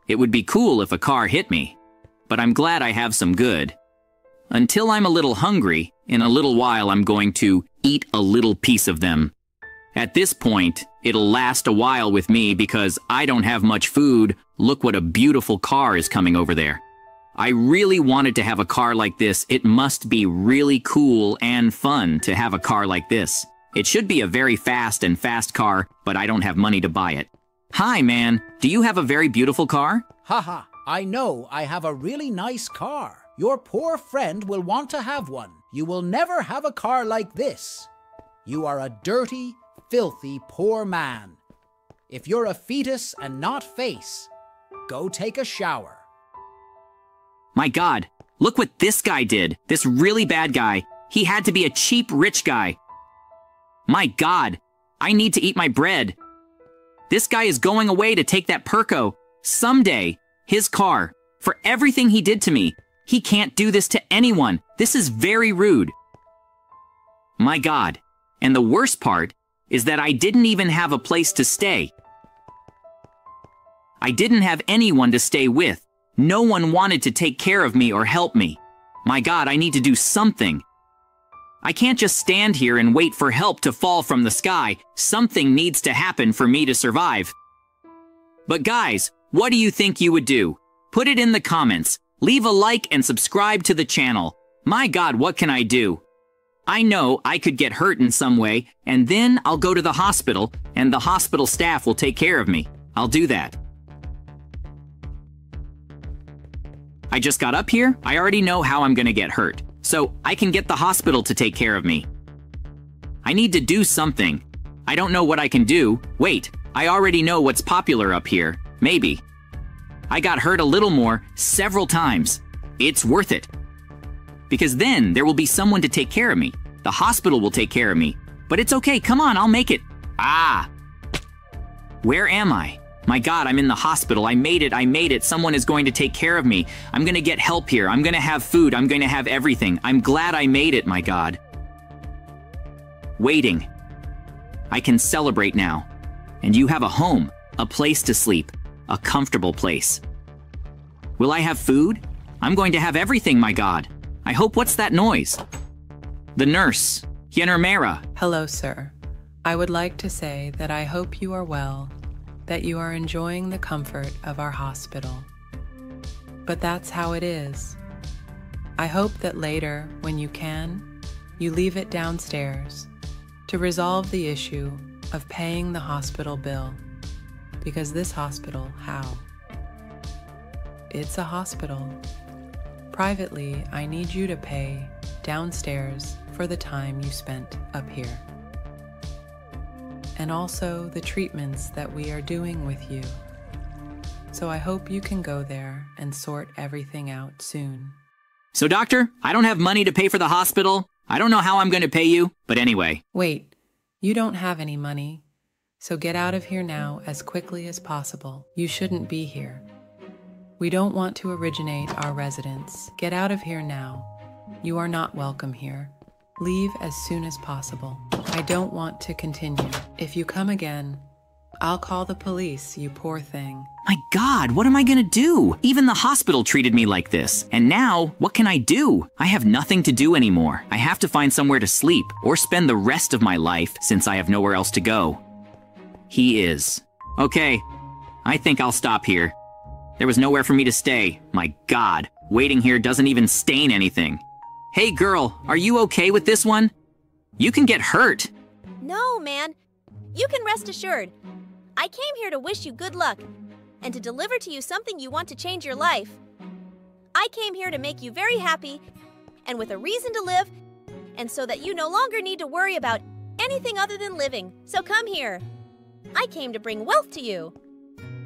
It would be cool if a car hit me, but I'm glad I have some good. Until I'm a little hungry, in a little while I'm going to eat a little piece of them. At this point, it'll last a while with me because I don't have much food. Look what a beautiful car is coming over there. I really wanted to have a car like this. It must be really cool and fun to have a car like this. It should be a very fast and fast car, but I don't have money to buy it. Hi, man. Do you have a very beautiful car? Haha, I know I have a really nice car. Your poor friend will want to have one. You will never have a car like this. You are a dirty, filthy, poor man. If you're a fetus and not face, go take a shower. My God, Look what this guy did. This really bad guy. He had to be a cheap rich guy. My God, I need to eat my bread. This guy is going away to take that Perko. Someday, his car, for everything he did to me. He can't do this to anyone. This is very rude. My God. And the worst part is that I didn't even have a place to stay. I didn't have anyone to stay with. No one wanted to take care of me or help me. My God, I need to do something. I can't just stand here and wait for help to fall from the sky. Something needs to happen for me to survive. But guys, what do you think you would do? Put it in the comments. Leave a like and subscribe to the channel. My God, what can I do? I know I could get hurt in some way, and then I'll go to the hospital, and the hospital staff will take care of me. I'll do that. I just got up here, I already know how I'm gonna get hurt, so I can get the hospital to take care of me. I need to do something. I don't know what I can do. Wait, I already know what's popular up here. Maybe. I got hurt a little more several times. It's worth it. Because then there will be someone to take care of me. The hospital will take care of me. But it's okay, come on, I'll make it. Ah! Where am I? My God, I'm in the hospital. I made it. I made it. Someone is going to take care of me. I'm going to get help here. I'm going to have food. I'm going to have everything. I'm glad I made it, my God. Waiting. I can celebrate now. And you have a home, a place to sleep, a comfortable place. Will I have food? I'm going to have everything, my God. I hope what's that noise? The nurse, Yennermera. Hello, sir. I would like to say that I hope you are well, that you are enjoying the comfort of our hospital. But that's how it is. I hope that later, when you can, you leave it downstairs to resolve the issue of paying the hospital bill. Because this hospital, how? It's a hospital. Privately, I need you to pay downstairs for the time you spent up here. And also the treatments that we are doing with you. So I hope you can go there and sort everything out soon. So, doctor, I don't have money to pay for the hospital. I don't know how I'm going to pay you, but anyway. Wait, you don't have any money. So get out of here now as quickly as possible. You shouldn't be here. We don't want to originate our residence. Get out of here now. You are not welcome here. Leave as soon as possible. I don't want to continue. If you come again, I'll call the police, you poor thing. My God, what am I gonna do? Even the hospital treated me like this. And now, what can I do? I have nothing to do anymore. I have to find somewhere to sleep or spend the rest of my life since I have nowhere else to go. He is. Okay, I think I'll stop here. There was nowhere for me to stay. My God, waiting here doesn't even stain anything. Hey girl, are you okay with this one? You can get hurt. No, man. You can rest assured. I came here to wish you good luck and to deliver to you something you want to change your life. I came here to make you very happy and with a reason to live, and so that you no longer need to worry about anything other than living. So come here. I came to bring wealth to you.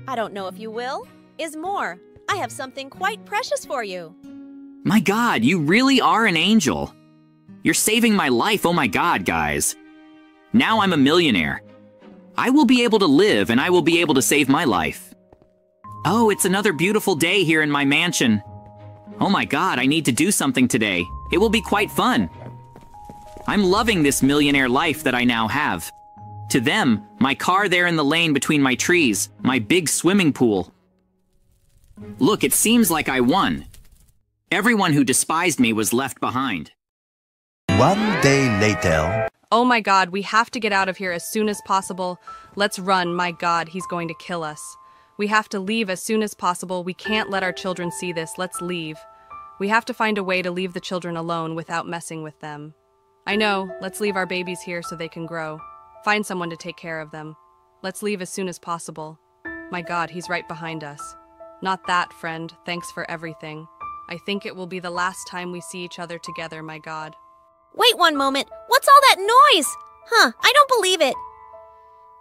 I don't know if you will. Is more. I have something quite precious for you. My God, you really are an angel. You're saving my life, oh my God, guys. Now I'm a millionaire. I will be able to live and I will be able to save my life. Oh, it's another beautiful day here in my mansion. Oh my God, I need to do something today. It will be quite fun. I'm loving this millionaire life that I now have. To them, my car there in the lane between my trees, my big swimming pool. Look, it seems like I won. Everyone who despised me was left behind. One day later. Oh my god, we have to get out of here as soon as possible. Let's run, my god, he's going to kill us. We have to leave as soon as possible. We can't let our children see this. Let's leave. We have to find a way to leave the children alone without messing with them. I know, let's leave our babies here so they can grow. Find someone to take care of them. Let's leave as soon as possible. My god, he's right behind us. Not that, friend. Thanks for everything. I think it will be the last time we see each other together, my god. Wait one moment. What's all that noise? Huh, I don't believe it.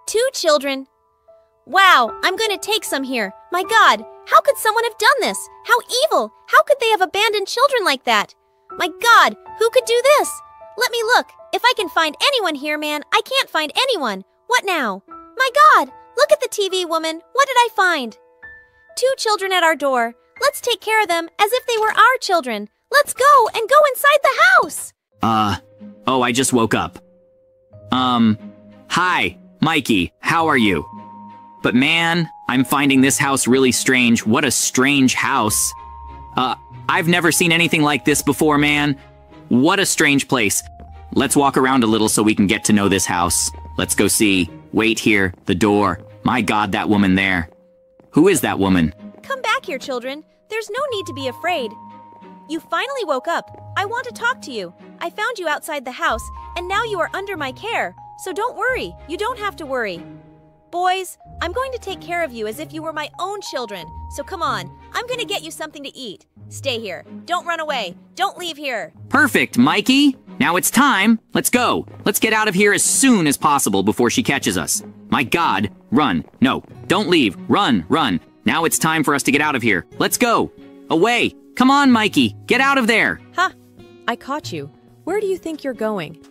Two children. Wow, I'm gonna take some here. My god, how could someone have done this? How evil! How How could they have abandoned children like that? My god, who could do this? Let me look. If I can find anyone here, man, I can't find anyone. What now? My god, look at the TV, woman. What did I find? Two children at our door. Let's take care of them as if they were our children. Let's go and go inside the house. Uh, oh, I just woke up. Um, hi, Mikey, how are you? But man, I'm finding this house really strange. What a strange house. Uh, I've never seen anything like this before, man. What a strange place. Let's walk around a little so we can get to know this house. Let's go see. Wait here, the door. My god, that woman there. Who is that woman? Come back here, children. There's no need to be afraid. You finally woke up. I want to talk to you. I found you outside the house, and now you are under my care. So don't worry. You don't have to worry. Boys, I'm going to take care of you as if you were my own children. So come on, I'm going to get you something to eat. Stay here. Don't run away. Don't leave here. Perfect, Mikey. Now it's time. Let's go. Let's get out of here as soon as possible before she catches us. My god, run. No, don't leave. Run, run. Now it's time for us to get out of here. Let's go. Away. Come on, Mikey. Get out of there. Ha! I caught you. Where do you think you're going?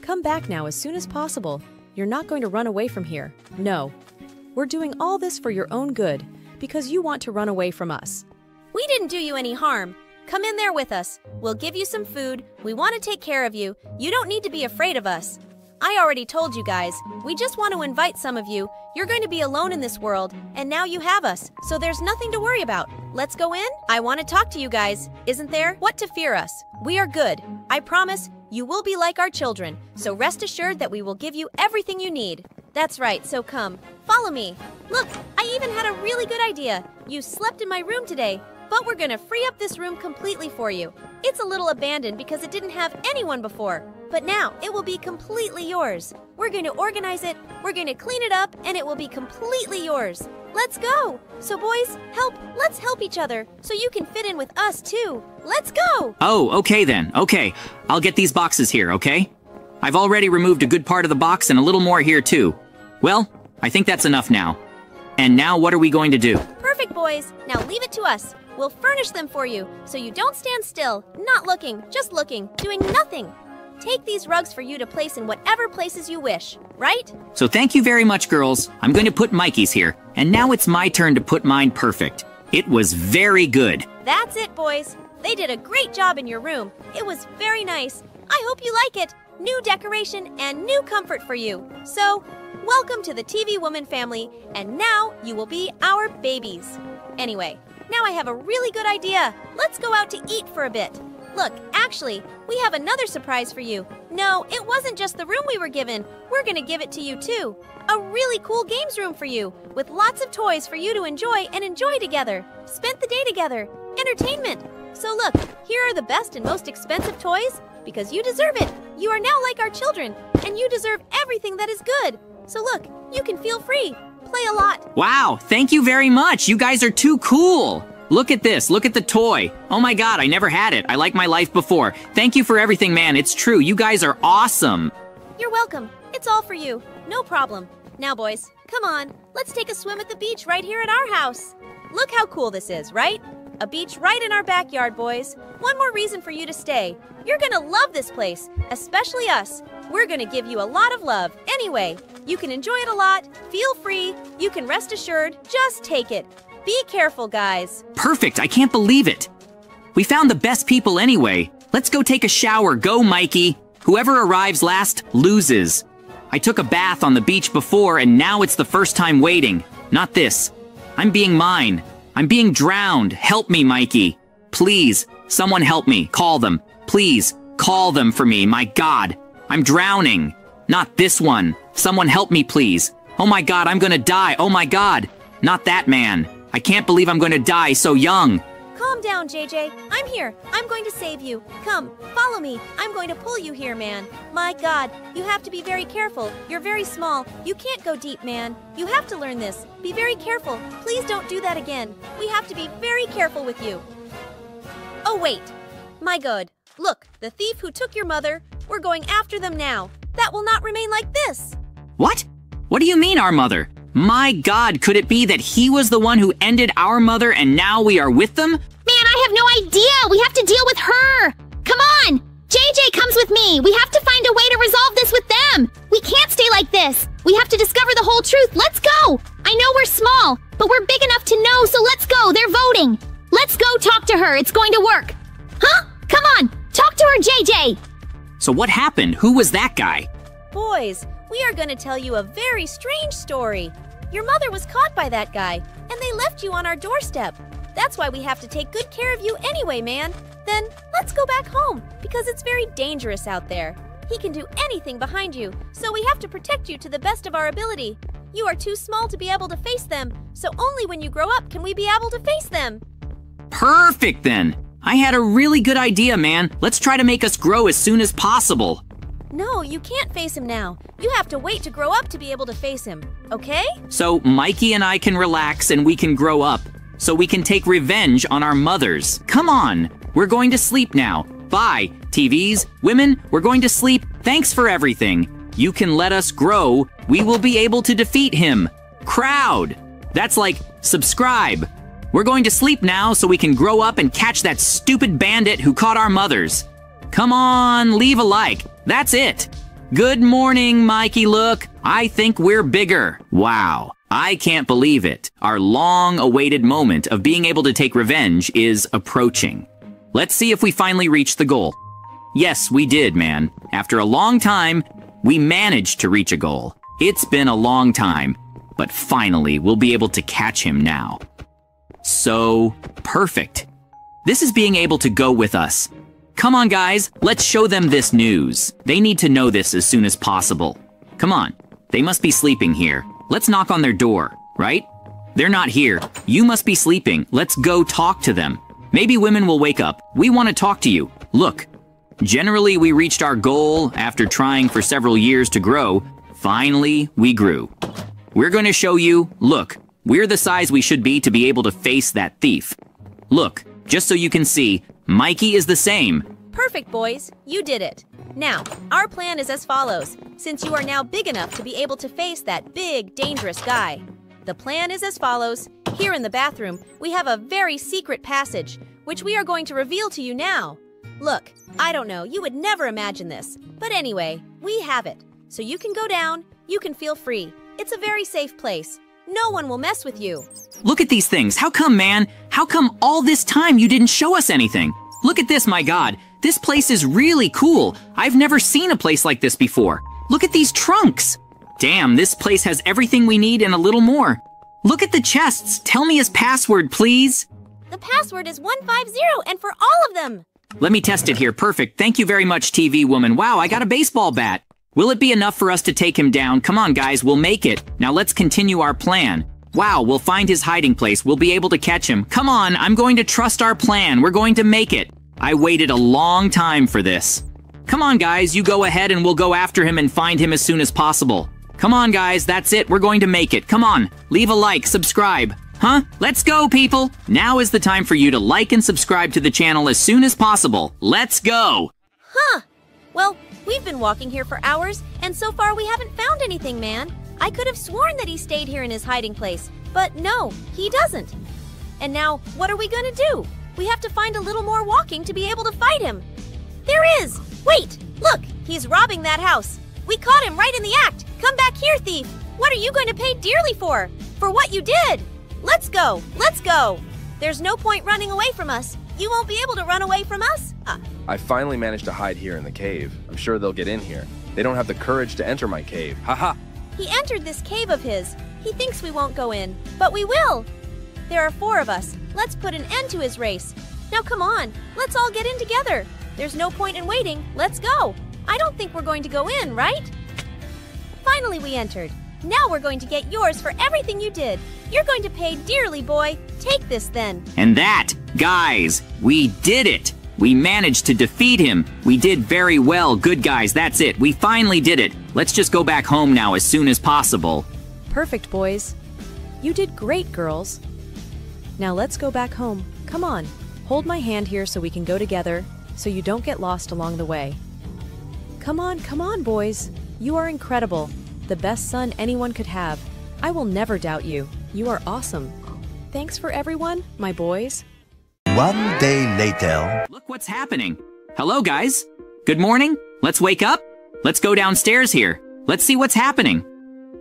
Come back now as soon as possible. You're not going to run away from here. No. We're doing all this for your own good, because you want to run away from us. We didn't do you any harm. Come in there with us. We'll give you some food. We want to take care of you. You don't need to be afraid of us. I already told you guys. We just want to invite some of you. You're going to be alone in this world, and now you have us, so there's nothing to worry about. Let's go in? I want to talk to you guys. Isn't there? What to fear us? We are good. I promise you will be like our children, so rest assured that we will give you everything you need. That's right, so come. Follow me. Look, I even had a really good idea. You slept in my room today, but we're gonna free up this room completely for you. It's a little abandoned because it didn't have anyone before, but now it will be completely yours. We're going to organize it, we're going to clean it up, and it will be completely yours. Let's go! So, boys, help, let's help each other so you can fit in with us too. Let's go! Oh, okay then. Okay. I'll get these boxes here, okay? I've already removed a good part of the box and a little more here too. Well, I think that's enough now. And now what are we going to do? Perfect, boys. Now leave it to us. We'll furnish them for you so you don't stand still, not looking, just looking, doing nothing. Take these rugs for you to place in whatever places you wish, right? So thank you very much, girls. I'm going to put Mikey's here, and now it's my turn to put mine perfect. It was very good. That's it, boys. They did a great job in your room. It was very nice. I hope you like it. New decoration and new comfort for you. So, welcome to the TV Woman family, and now you will be our babies. Anyway, now I have a really good idea. Let's go out to eat for a bit. Look, actually, we have another surprise for you. No, it wasn't just the room we were given. We're gonna give it to you too. A really cool games room for you, with lots of toys for you to enjoy and enjoy together. Spend the day together. Entertainment. So look, here are the best and most expensive toys because you deserve it. You are now like our children, and you deserve everything that is good. So look, you can feel free. Play a lot. Wow, thank you very much. You guys are too cool. Look at this. Look at the toy. Oh my god, I never had it. I like my life before. Thank you for everything, man. It's true. You guys are awesome. You're welcome. It's all for you. No problem. Now, boys, come on. Let's take a swim at the beach right here at our house. Look how cool this is, right? A beach right in our backyard, boys. One more reason for you to stay. You're gonna love this place, especially us. We're gonna give you a lot of love. Anyway, you can enjoy it a lot. Feel free. You can rest assured. Just take it. Be careful, guys. Perfect. I can't believe it. We found the best people anyway. Let's go take a shower. Go, Mikey. Whoever arrives last loses. I took a bath on the beach before, and now it's the first time waiting. Not this. I'm being mine. I'm being drowned. Help me, Mikey. Please, someone help me. Call them. Please, call them for me. My God. I'm drowning. Not this one. Someone help me, please. Oh my God, I'm gonna die. Oh my God. Not that man. I can't believe I'm gonna die so young. Calm down, JJ. I'm here. I'm going to save you. Come, follow me. I'm going to pull you here, man. My God, you have to be very careful. You're very small. You can't go deep, man. You have to learn this. Be very careful. Please don't do that again. We have to be very careful with you. Oh, wait. My God. Look, the thief who took your mother, we're going after them now. That will not remain like this. What? What do you mean, our mother? My God, could it be that he was the one who ended our mother and now we are with them? Man, I I have no idea. We have to deal with her. Come on. JJ comes with me. We have to find a way to resolve this with them. We can't stay like this. We have to discover the whole truth. Let's go. I know we're small, but we're big enough to know, so let's go. They're voting. Let's go talk to her. It's going to work. Huh? Come on. Talk to her, JJ. So what happened? Who was that guy? Boys, we are going to tell you a very strange story. Your mother was caught by that guy, and they left you on our doorstep. That's why we have to take good care of you anyway, man. Then let's go back home, because it's very dangerous out there. He can do anything behind you, so we have to protect you to the best of our ability. You are too small to be able to face them, so only when you grow up can we be able to face them. Perfect then. I had a really good idea, man. Let's try to make us grow as soon as possible. No, you can't face him now. You have to wait to grow up to be able to face him, okay? So Mikey and I can relax and we can grow up. So we can take revenge on our mothers. Come on. We're going to sleep now. Bye. TVs, women, we're going to sleep. Thanks for everything. You can let us grow. We will be able to defeat him. Crowd. That's like subscribe. We're going to sleep now so we can grow up and catch that stupid bandit who caught our mothers. Come on, leave a like. That's it. Good morning, Mikey Look. I think we're bigger. Wow. I can't believe it. Our long awaited moment of being able to take revenge is approaching. Let's see if we finally reach the goal. Yes, we did, man. After a long time, we managed to reach a goal. It's been a long time, but finally we'll be able to catch him now. So perfect. This is being able to go with us. Come on, guys, let's show them this news. They need to know this as soon as possible. Come on, they must be sleeping here. Let's knock on their door, right? They're not here. You must be sleeping. Let's go talk to them. Maybe women will wake up. We want to talk to you. Look. Generally, we reached our goal after trying for several years to grow. Finally, we grew. We're going to show you, look, we're the size we should be to be able to face that thief. Look, just so you can see, Mikey is the same. Perfect, boys. You did it. Now, our plan is as follows, since you are now big enough to be able to face that big, dangerous guy. The plan is as follows. Here in the bathroom, we have a very secret passage, which we are going to reveal to you now. Look, I don't know, you would never imagine this. But anyway, we have it. So you can go down, you can feel free. It's a very safe place. No one will mess with you. Look at these things. How come, man? How come all this time you didn't show us anything? Look at this, my god. This place is really cool. I've never seen a place like this before. Look at these trunks. Damn, this place has everything we need and a little more. Look at the chests. Tell me his password, please. The password is 150 and for all of them. Let me test it here. Perfect. Thank you very much, TV woman. Wow, I got a baseball bat. Will it be enough for us to take him down? Come on, guys, we'll make it. Now let's continue our plan. Wow, we'll find his hiding place. We'll be able to catch him. Come on, I'm going to trust our plan. We're going to make it. I waited a long time for this. Come on, guys, you go ahead and we'll go after him and find him as soon as possible. Come on, guys, that's it. We're going to make it. Come on, leave a like, subscribe. Huh? Let's go, people! Now is the time for you to like and subscribe to the channel as soon as possible. Let's go! Huh. Well, we've been walking here for hours, and so far we haven't found anything, man. I could have sworn that he stayed here in his hiding place, but no, he doesn't. And now, what are we gonna do? We have to find a little more walking to be able to fight him. There is! Wait! Look! He's robbing that house. We caught him right in the act. Come back here, thief! What are you going to pay dearly for? For what you did! Let's go! Let's go! There's no point running away from us. You won't be able to run away from us. Uh, I finally managed to hide here in the cave. I'm sure they'll get in here. They don't have the courage to enter my cave. Haha! he entered this cave of his. He thinks we won't go in, but we will. There are four of us. Let's put an end to his race. Now come on, let's all get in together. There's no point in waiting. Let's go. I don't think we're going to go in, right? Finally, we entered. Now we're going to get yours for everything you did. You're going to pay dearly, boy. Take this then. And that, guys, we did it! We managed to defeat him. We did very well, good guys, that's it. We finally did it. Let's just go back home now as soon as possible. Perfect, boys. You did great, girls. Now let's go back home. Come on. Hold my hand here so we can go together, so you don't get lost along the way. Come on, come on, boys. You are incredible. The best son anyone could have. I will never doubt you. You are awesome. Thanks for everyone, my boys. One day later. Look what's happening. Hello, guys. Good morning. Let's wake up. Let's go downstairs here. Let's see what's happening.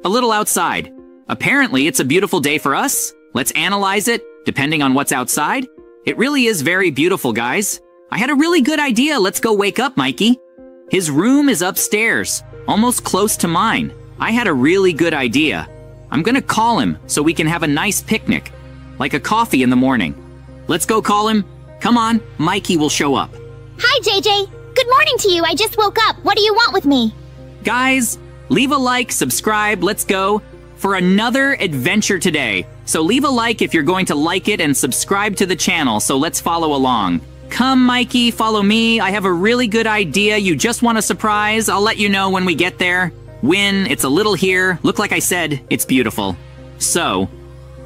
A little outside. Apparently, it's a beautiful day for us. Let's analyze it, depending on what's outside. It really is very beautiful, guys. I had a really good idea. Let's go wake up, Mikey. His room is upstairs, almost close to mine. I had a really good idea. I'm gonna call him so we can have a nice picnic, like a coffee in the morning. Let's go call him. Come on, Mikey will show up. Hi, JJ. Good morning to you. I just woke up. What do you want with me? Guys, leave a like, subscribe, let's go for another adventure today. So leave a like if you're going to like it and subscribe to the channel so let's follow along. Come, Mikey, follow me. I have a really good idea. You just want a surprise. I'll let you know when we get there. Win, it's a little here. Look, like I said, it's beautiful. So,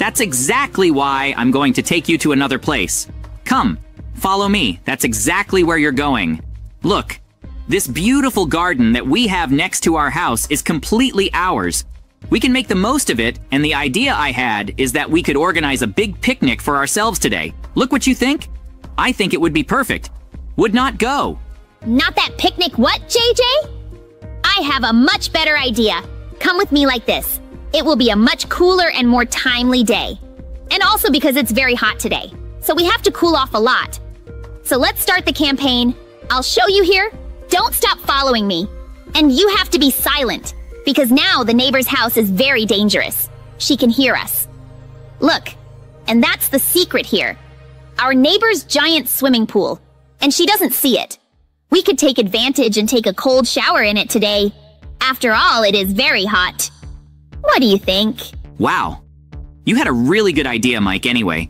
that's exactly why I'm going to take you to another place. Come, follow me. That's exactly where you're going. Look, this beautiful garden that we have next to our house is completely ours. We can make the most of it, and the idea I had is that we could organize a big picnic for ourselves today. Look what you think? I think it would be perfect. Would not go. Not that picnic what, JJ? I have a much better idea. Come with me like this. It will be a much cooler and more timely day. And also because it's very hot today. So we have to cool off a lot. So let's start the campaign. I'll show you here. Don't stop following me. And you have to be silent. Because now the neighbor's house is very dangerous. She can hear us. Look, and that's the secret here. Our neighbor's giant swimming pool. And she doesn't see it. We could take advantage and take a cold shower in it today. After all, it is very hot. What do you think? Wow. You had a really good idea, Mike, anyway.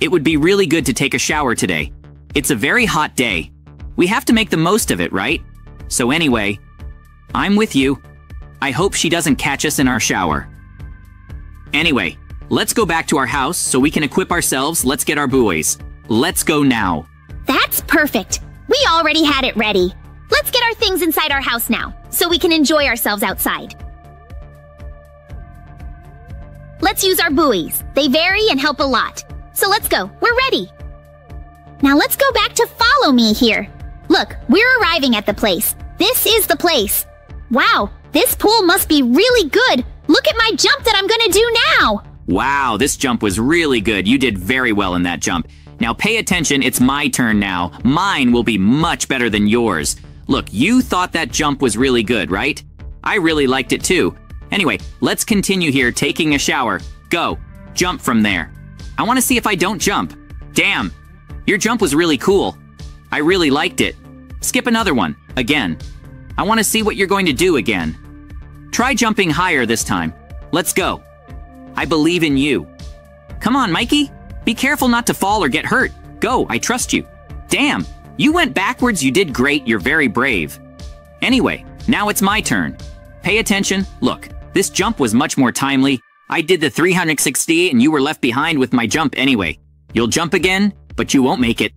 It would be really good to take a shower today. It's a very hot day. We have to make the most of it, right? So anyway, I'm with you. I hope she doesn't catch us in our shower. Anyway, let's go back to our house so we can equip ourselves. Let's get our buoys. Let's go now. That's perfect. We already had it ready. Let's get our things inside our house now, so we can enjoy ourselves outside. Let's use our buoys. They vary and help a lot. So let's go. We're ready. Now let's go back to follow me here. Look, we're arriving at the place. This is the place. Wow, this pool must be really good. Look at my jump that I'm gonna do now. Wow, this jump was really good. You did very well in that jump. Now pay attention, it's my turn now. Mine will be much better than yours. Look, you thought that jump was really good, right? I really liked it too. Anyway, let's continue here taking a shower. Go. Jump from there. I want to see if I don't jump. Damn. Your jump was really cool. I really liked it. Skip another one. Again. I want to see what you're going to do again. Try jumping higher this time. Let's go. I believe in you. Come on, Mikey. Be careful not to fall or get hurt. Go, I trust you. Damn, you went backwards, you did great, you're very brave. Anyway, now it's my turn. Pay attention, look, this jump was much more timely. I did the 360 and you were left behind with my jump anyway. You'll jump again, but you won't make it.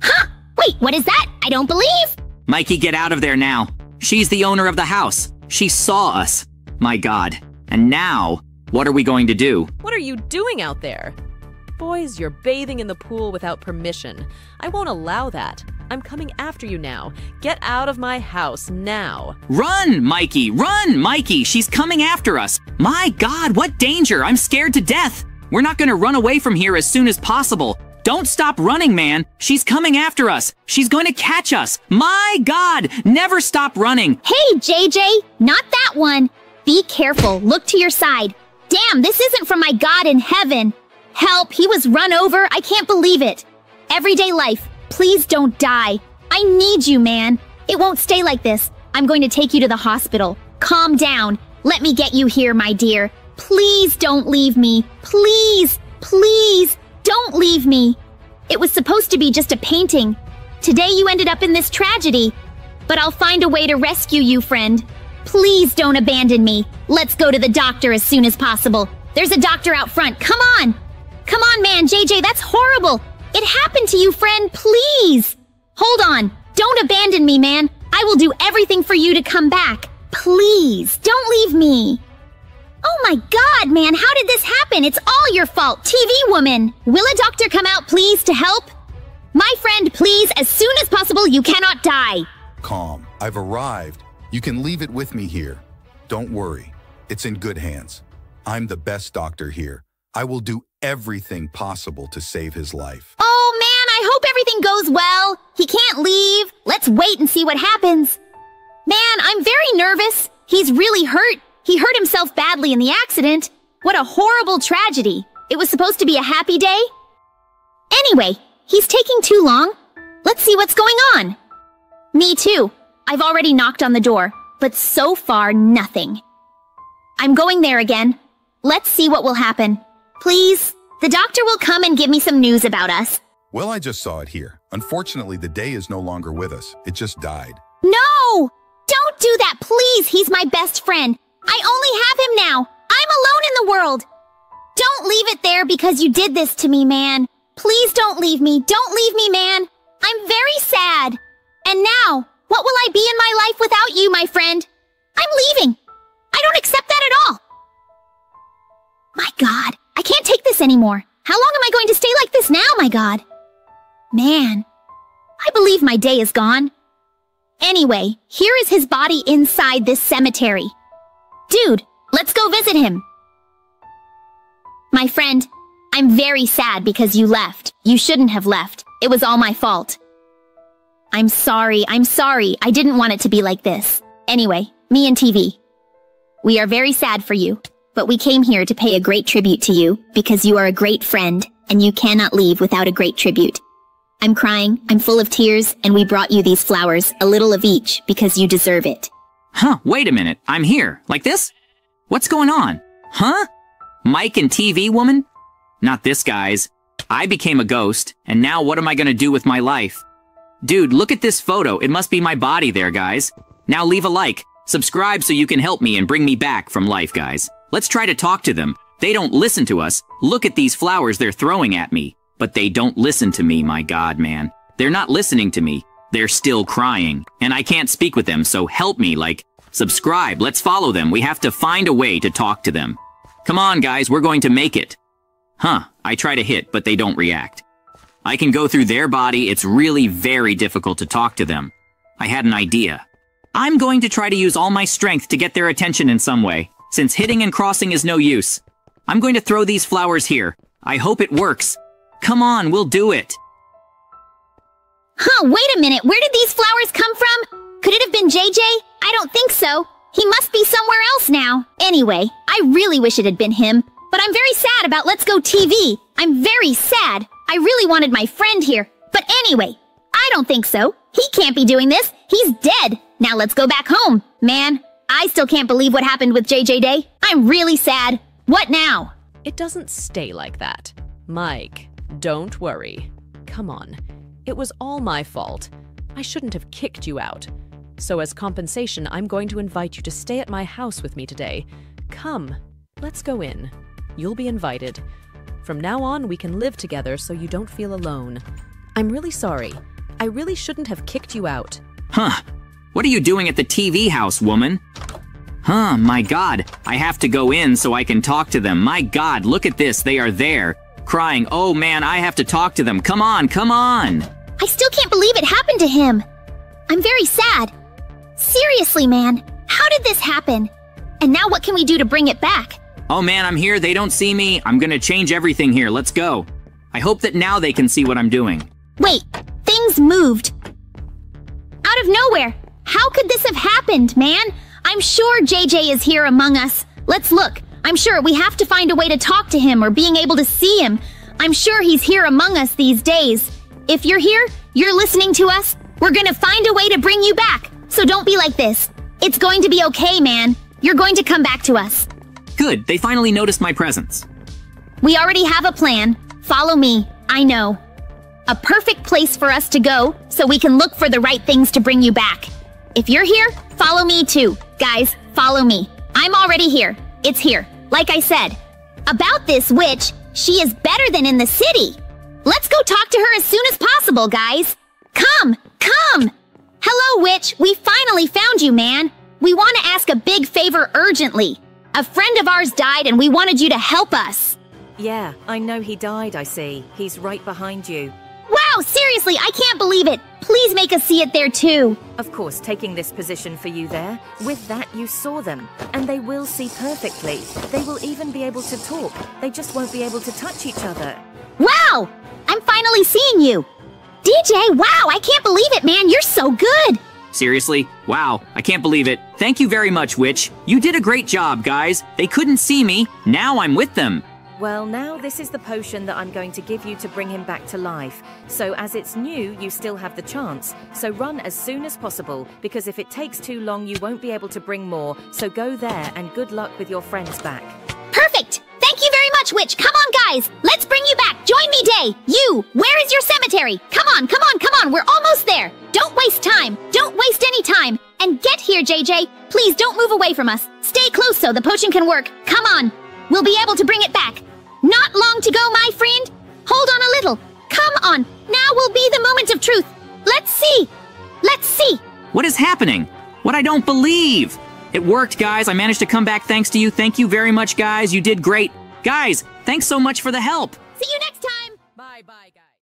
Huh? Wait, what is that? I don't believe. Mikey, get out of there now. She's the owner of the house. She saw us. My god. And now, what are we going to do? What are you doing out there? Boys, you're bathing in the pool without permission. I won't allow that. I'm coming after you now. Get out of my house now. Run, Mikey! Run, Mikey! She's coming after us! My god, what danger! I'm scared to death! We're not gonna run away from here as soon as possible. Don't stop running, man! She's coming after us! She's going to catch us! My god! Never stop running! Hey, JJ! Not that one! Be careful, look to your side. Damn, this isn't from my God in heaven. Help, he was run over. I can't believe it. Everyday life, please don't die. I need you, man. It won't stay like this. I'm going to take you to the hospital. Calm down. Let me get you here, my dear. Please don't leave me. Please, please, don't leave me. It was supposed to be just a painting. Today you ended up in this tragedy. But I'll find a way to rescue you, friend. Please don't abandon me. Let's go to the doctor as soon as possible. There's a doctor out front. Come on. Come on, man. JJ, that's horrible. It happened to you, friend. Please. Hold on. Don't abandon me, man. I will do everything for you to come back. Please, don't leave me. Oh my god, man, how did this happen? It's all your fault, TV woman! Will a doctor come out, please, to help? My friend, please, as soon as possible, you cannot die. Calm. I've arrived. You can leave it with me here. Don't worry. It's in good hands. I'm the best doctor here. I will do everything possible to save his life. Oh man, I hope everything goes well. He can't leave. Let's wait and see what happens. Man, I'm very nervous. He's really hurt. He hurt himself badly in the accident. What a horrible tragedy. It was supposed to be a happy day. Anyway, he's taking too long. Let's see what's going on. Me too. I've already knocked on the door, but so far nothing. I'm going there again. Let's see what will happen. Please, the doctor will come and give me some news about us. Well, I just saw it here. Unfortunately, the day is no longer with us. It just died. No! Don't do that, please! He's my best friend. I only have him now. I'm alone in the world. Don't leave it there because you did this to me, man. Please don't leave me. Don't leave me, man. I'm very sad. And now, what will I be in my life without you, my friend? I'm leaving. I don't accept that at all. My God, I can't take this anymore. How long am I going to stay like this now, my God? Man, I believe my day is gone. Anyway, here is his body inside this cemetery. Dude, let's go visit him. My friend, I'm very sad because you left. You shouldn't have left. It was all my fault. I'm sorry, I'm sorry. I didn't want it to be like this. Anyway, me and TV. We are very sad for you, but we came here to pay a great tribute to you because you are a great friend and you cannot leave without a great tribute. I'm crying, I'm full of tears, and we brought you these flowers, a little of each, because you deserve it. Huh, wait a minute. I'm here. Like this? What's going on? Huh? Mike and TV woman? Not this guy's. I became a ghost, and now what am I gonna do with my life? Dude, look at this photo. It must be my body there, guys. Now leave a like, subscribe so you can help me and bring me back from life, guys. Let's try to talk to them. They don't listen to us. Look at these flowers they're throwing at me. But they don't listen to me, my god, man. They're not listening to me. They're still crying. And I can't speak with them, so help me, like, subscribe, let's follow them. We have to find a way to talk to them. Come on, guys, we're going to make it. Huh, I try to hit, but they don't react. I can go through their body, it's really very difficult to talk to them. I had an idea. I'm going to try to use all my strength to get their attention in some way, since hitting and crossing is no use. I'm going to throw these flowers here. I hope it works. Come on, we'll do it. Huh, wait a minute. Where did these flowers come from? Could it have been JJ? I don't think so. He must be somewhere else now. Anyway, I really wish it had been him. But I'm very sad about Let's Go TV. I'm very sad. I really wanted my friend here. But anyway, I don't think so. He can't be doing this. He's dead. Now let's go back home. Man, I still can't believe what happened with JJ Day. I'm really sad. What now? It doesn't stay like that. Mike, don't worry. Come on. It was all my fault. I shouldn't have kicked you out. So, as compensation, I'm going to invite you to stay at my house with me today. Come, let's go in. You'll be invited. From now on, we can live together so you don't feel alone. I'm really sorry. I really shouldn't have kicked you out. Huh. What are you doing at the TV house, woman? Huh, my god. I have to go in so I can talk to them. My god, look at this. They are there. Crying, oh man, I have to talk to them. Come on, come on. I still can't believe it happened to him. I'm very sad. Seriously, man. How did this happen? And now what can we do to bring it back? Oh man, I'm here. They don't see me. I'm gonna change everything here. Let's go. I hope that now they can see what I'm doing. Wait, things moved. Out of nowhere. How could this have happened, man? I'm sure JJ is here among us. Let's look. I'm sure we have to find a way to talk to him or being able to see him. I'm sure he's here among us these days. If you're here, you're listening to us, we're gonna find a way to bring you back. So don't be like this. It's going to be okay, man. You're going to come back to us. Good, they finally noticed my presence. We already have a plan. Follow me. I know. A perfect place for us to go so we can look for the right things to bring you back. If you're here, follow me too. Guys, follow me. I'm already here. It's here. Like I said. About this witch, she is better than in the city. Let's go talk to her as soon as possible, guys. Come, come. Hello, witch. We finally found you, man. We want to ask a big favor urgently. A friend of ours died and we wanted you to help us. Yeah, I know he died, I see. He's right behind you. Wow, seriously, I can't believe it. Please make us see it there too. Of course, taking this position for you there, with that you saw them, and they will see perfectly. They will even be able to talk. They just won't be able to touch each other. Wow! I'm finally seeing you. JJ, wow, I can't believe it, man. You're so good. Seriously? Wow, I can't believe it. Thank you very much, Witch. You did a great job, guys. They couldn't see me. Now I'm with them. Well, now this is the potion that I'm going to give you to bring him back to life. So, as it's new, you still have the chance. So, run as soon as possible, because if it takes too long, you won't be able to bring more. So, go there and good luck with your friends back. Perfect. Thank you very much, Witch. Come on, guys. Let's bring you back. Join me, Day. You, where is your cemetery? Come on, come on, come on. We're almost there. Don't waste time. Don't waste any time. And get here, JJ. Please don't move away from us. Stay close so the potion can work. Come on. We'll be able to bring it back. Not long to go, my friend. Hold on a little. Come on. Now will be the moment of truth. Let's see. Let's see. What is happening? What I don't believe. It worked, guys. I managed to come back thanks to you. Thank you very much, guys. You did great. Guys, thanks so much for the help. See you next time. Bye bye, guys.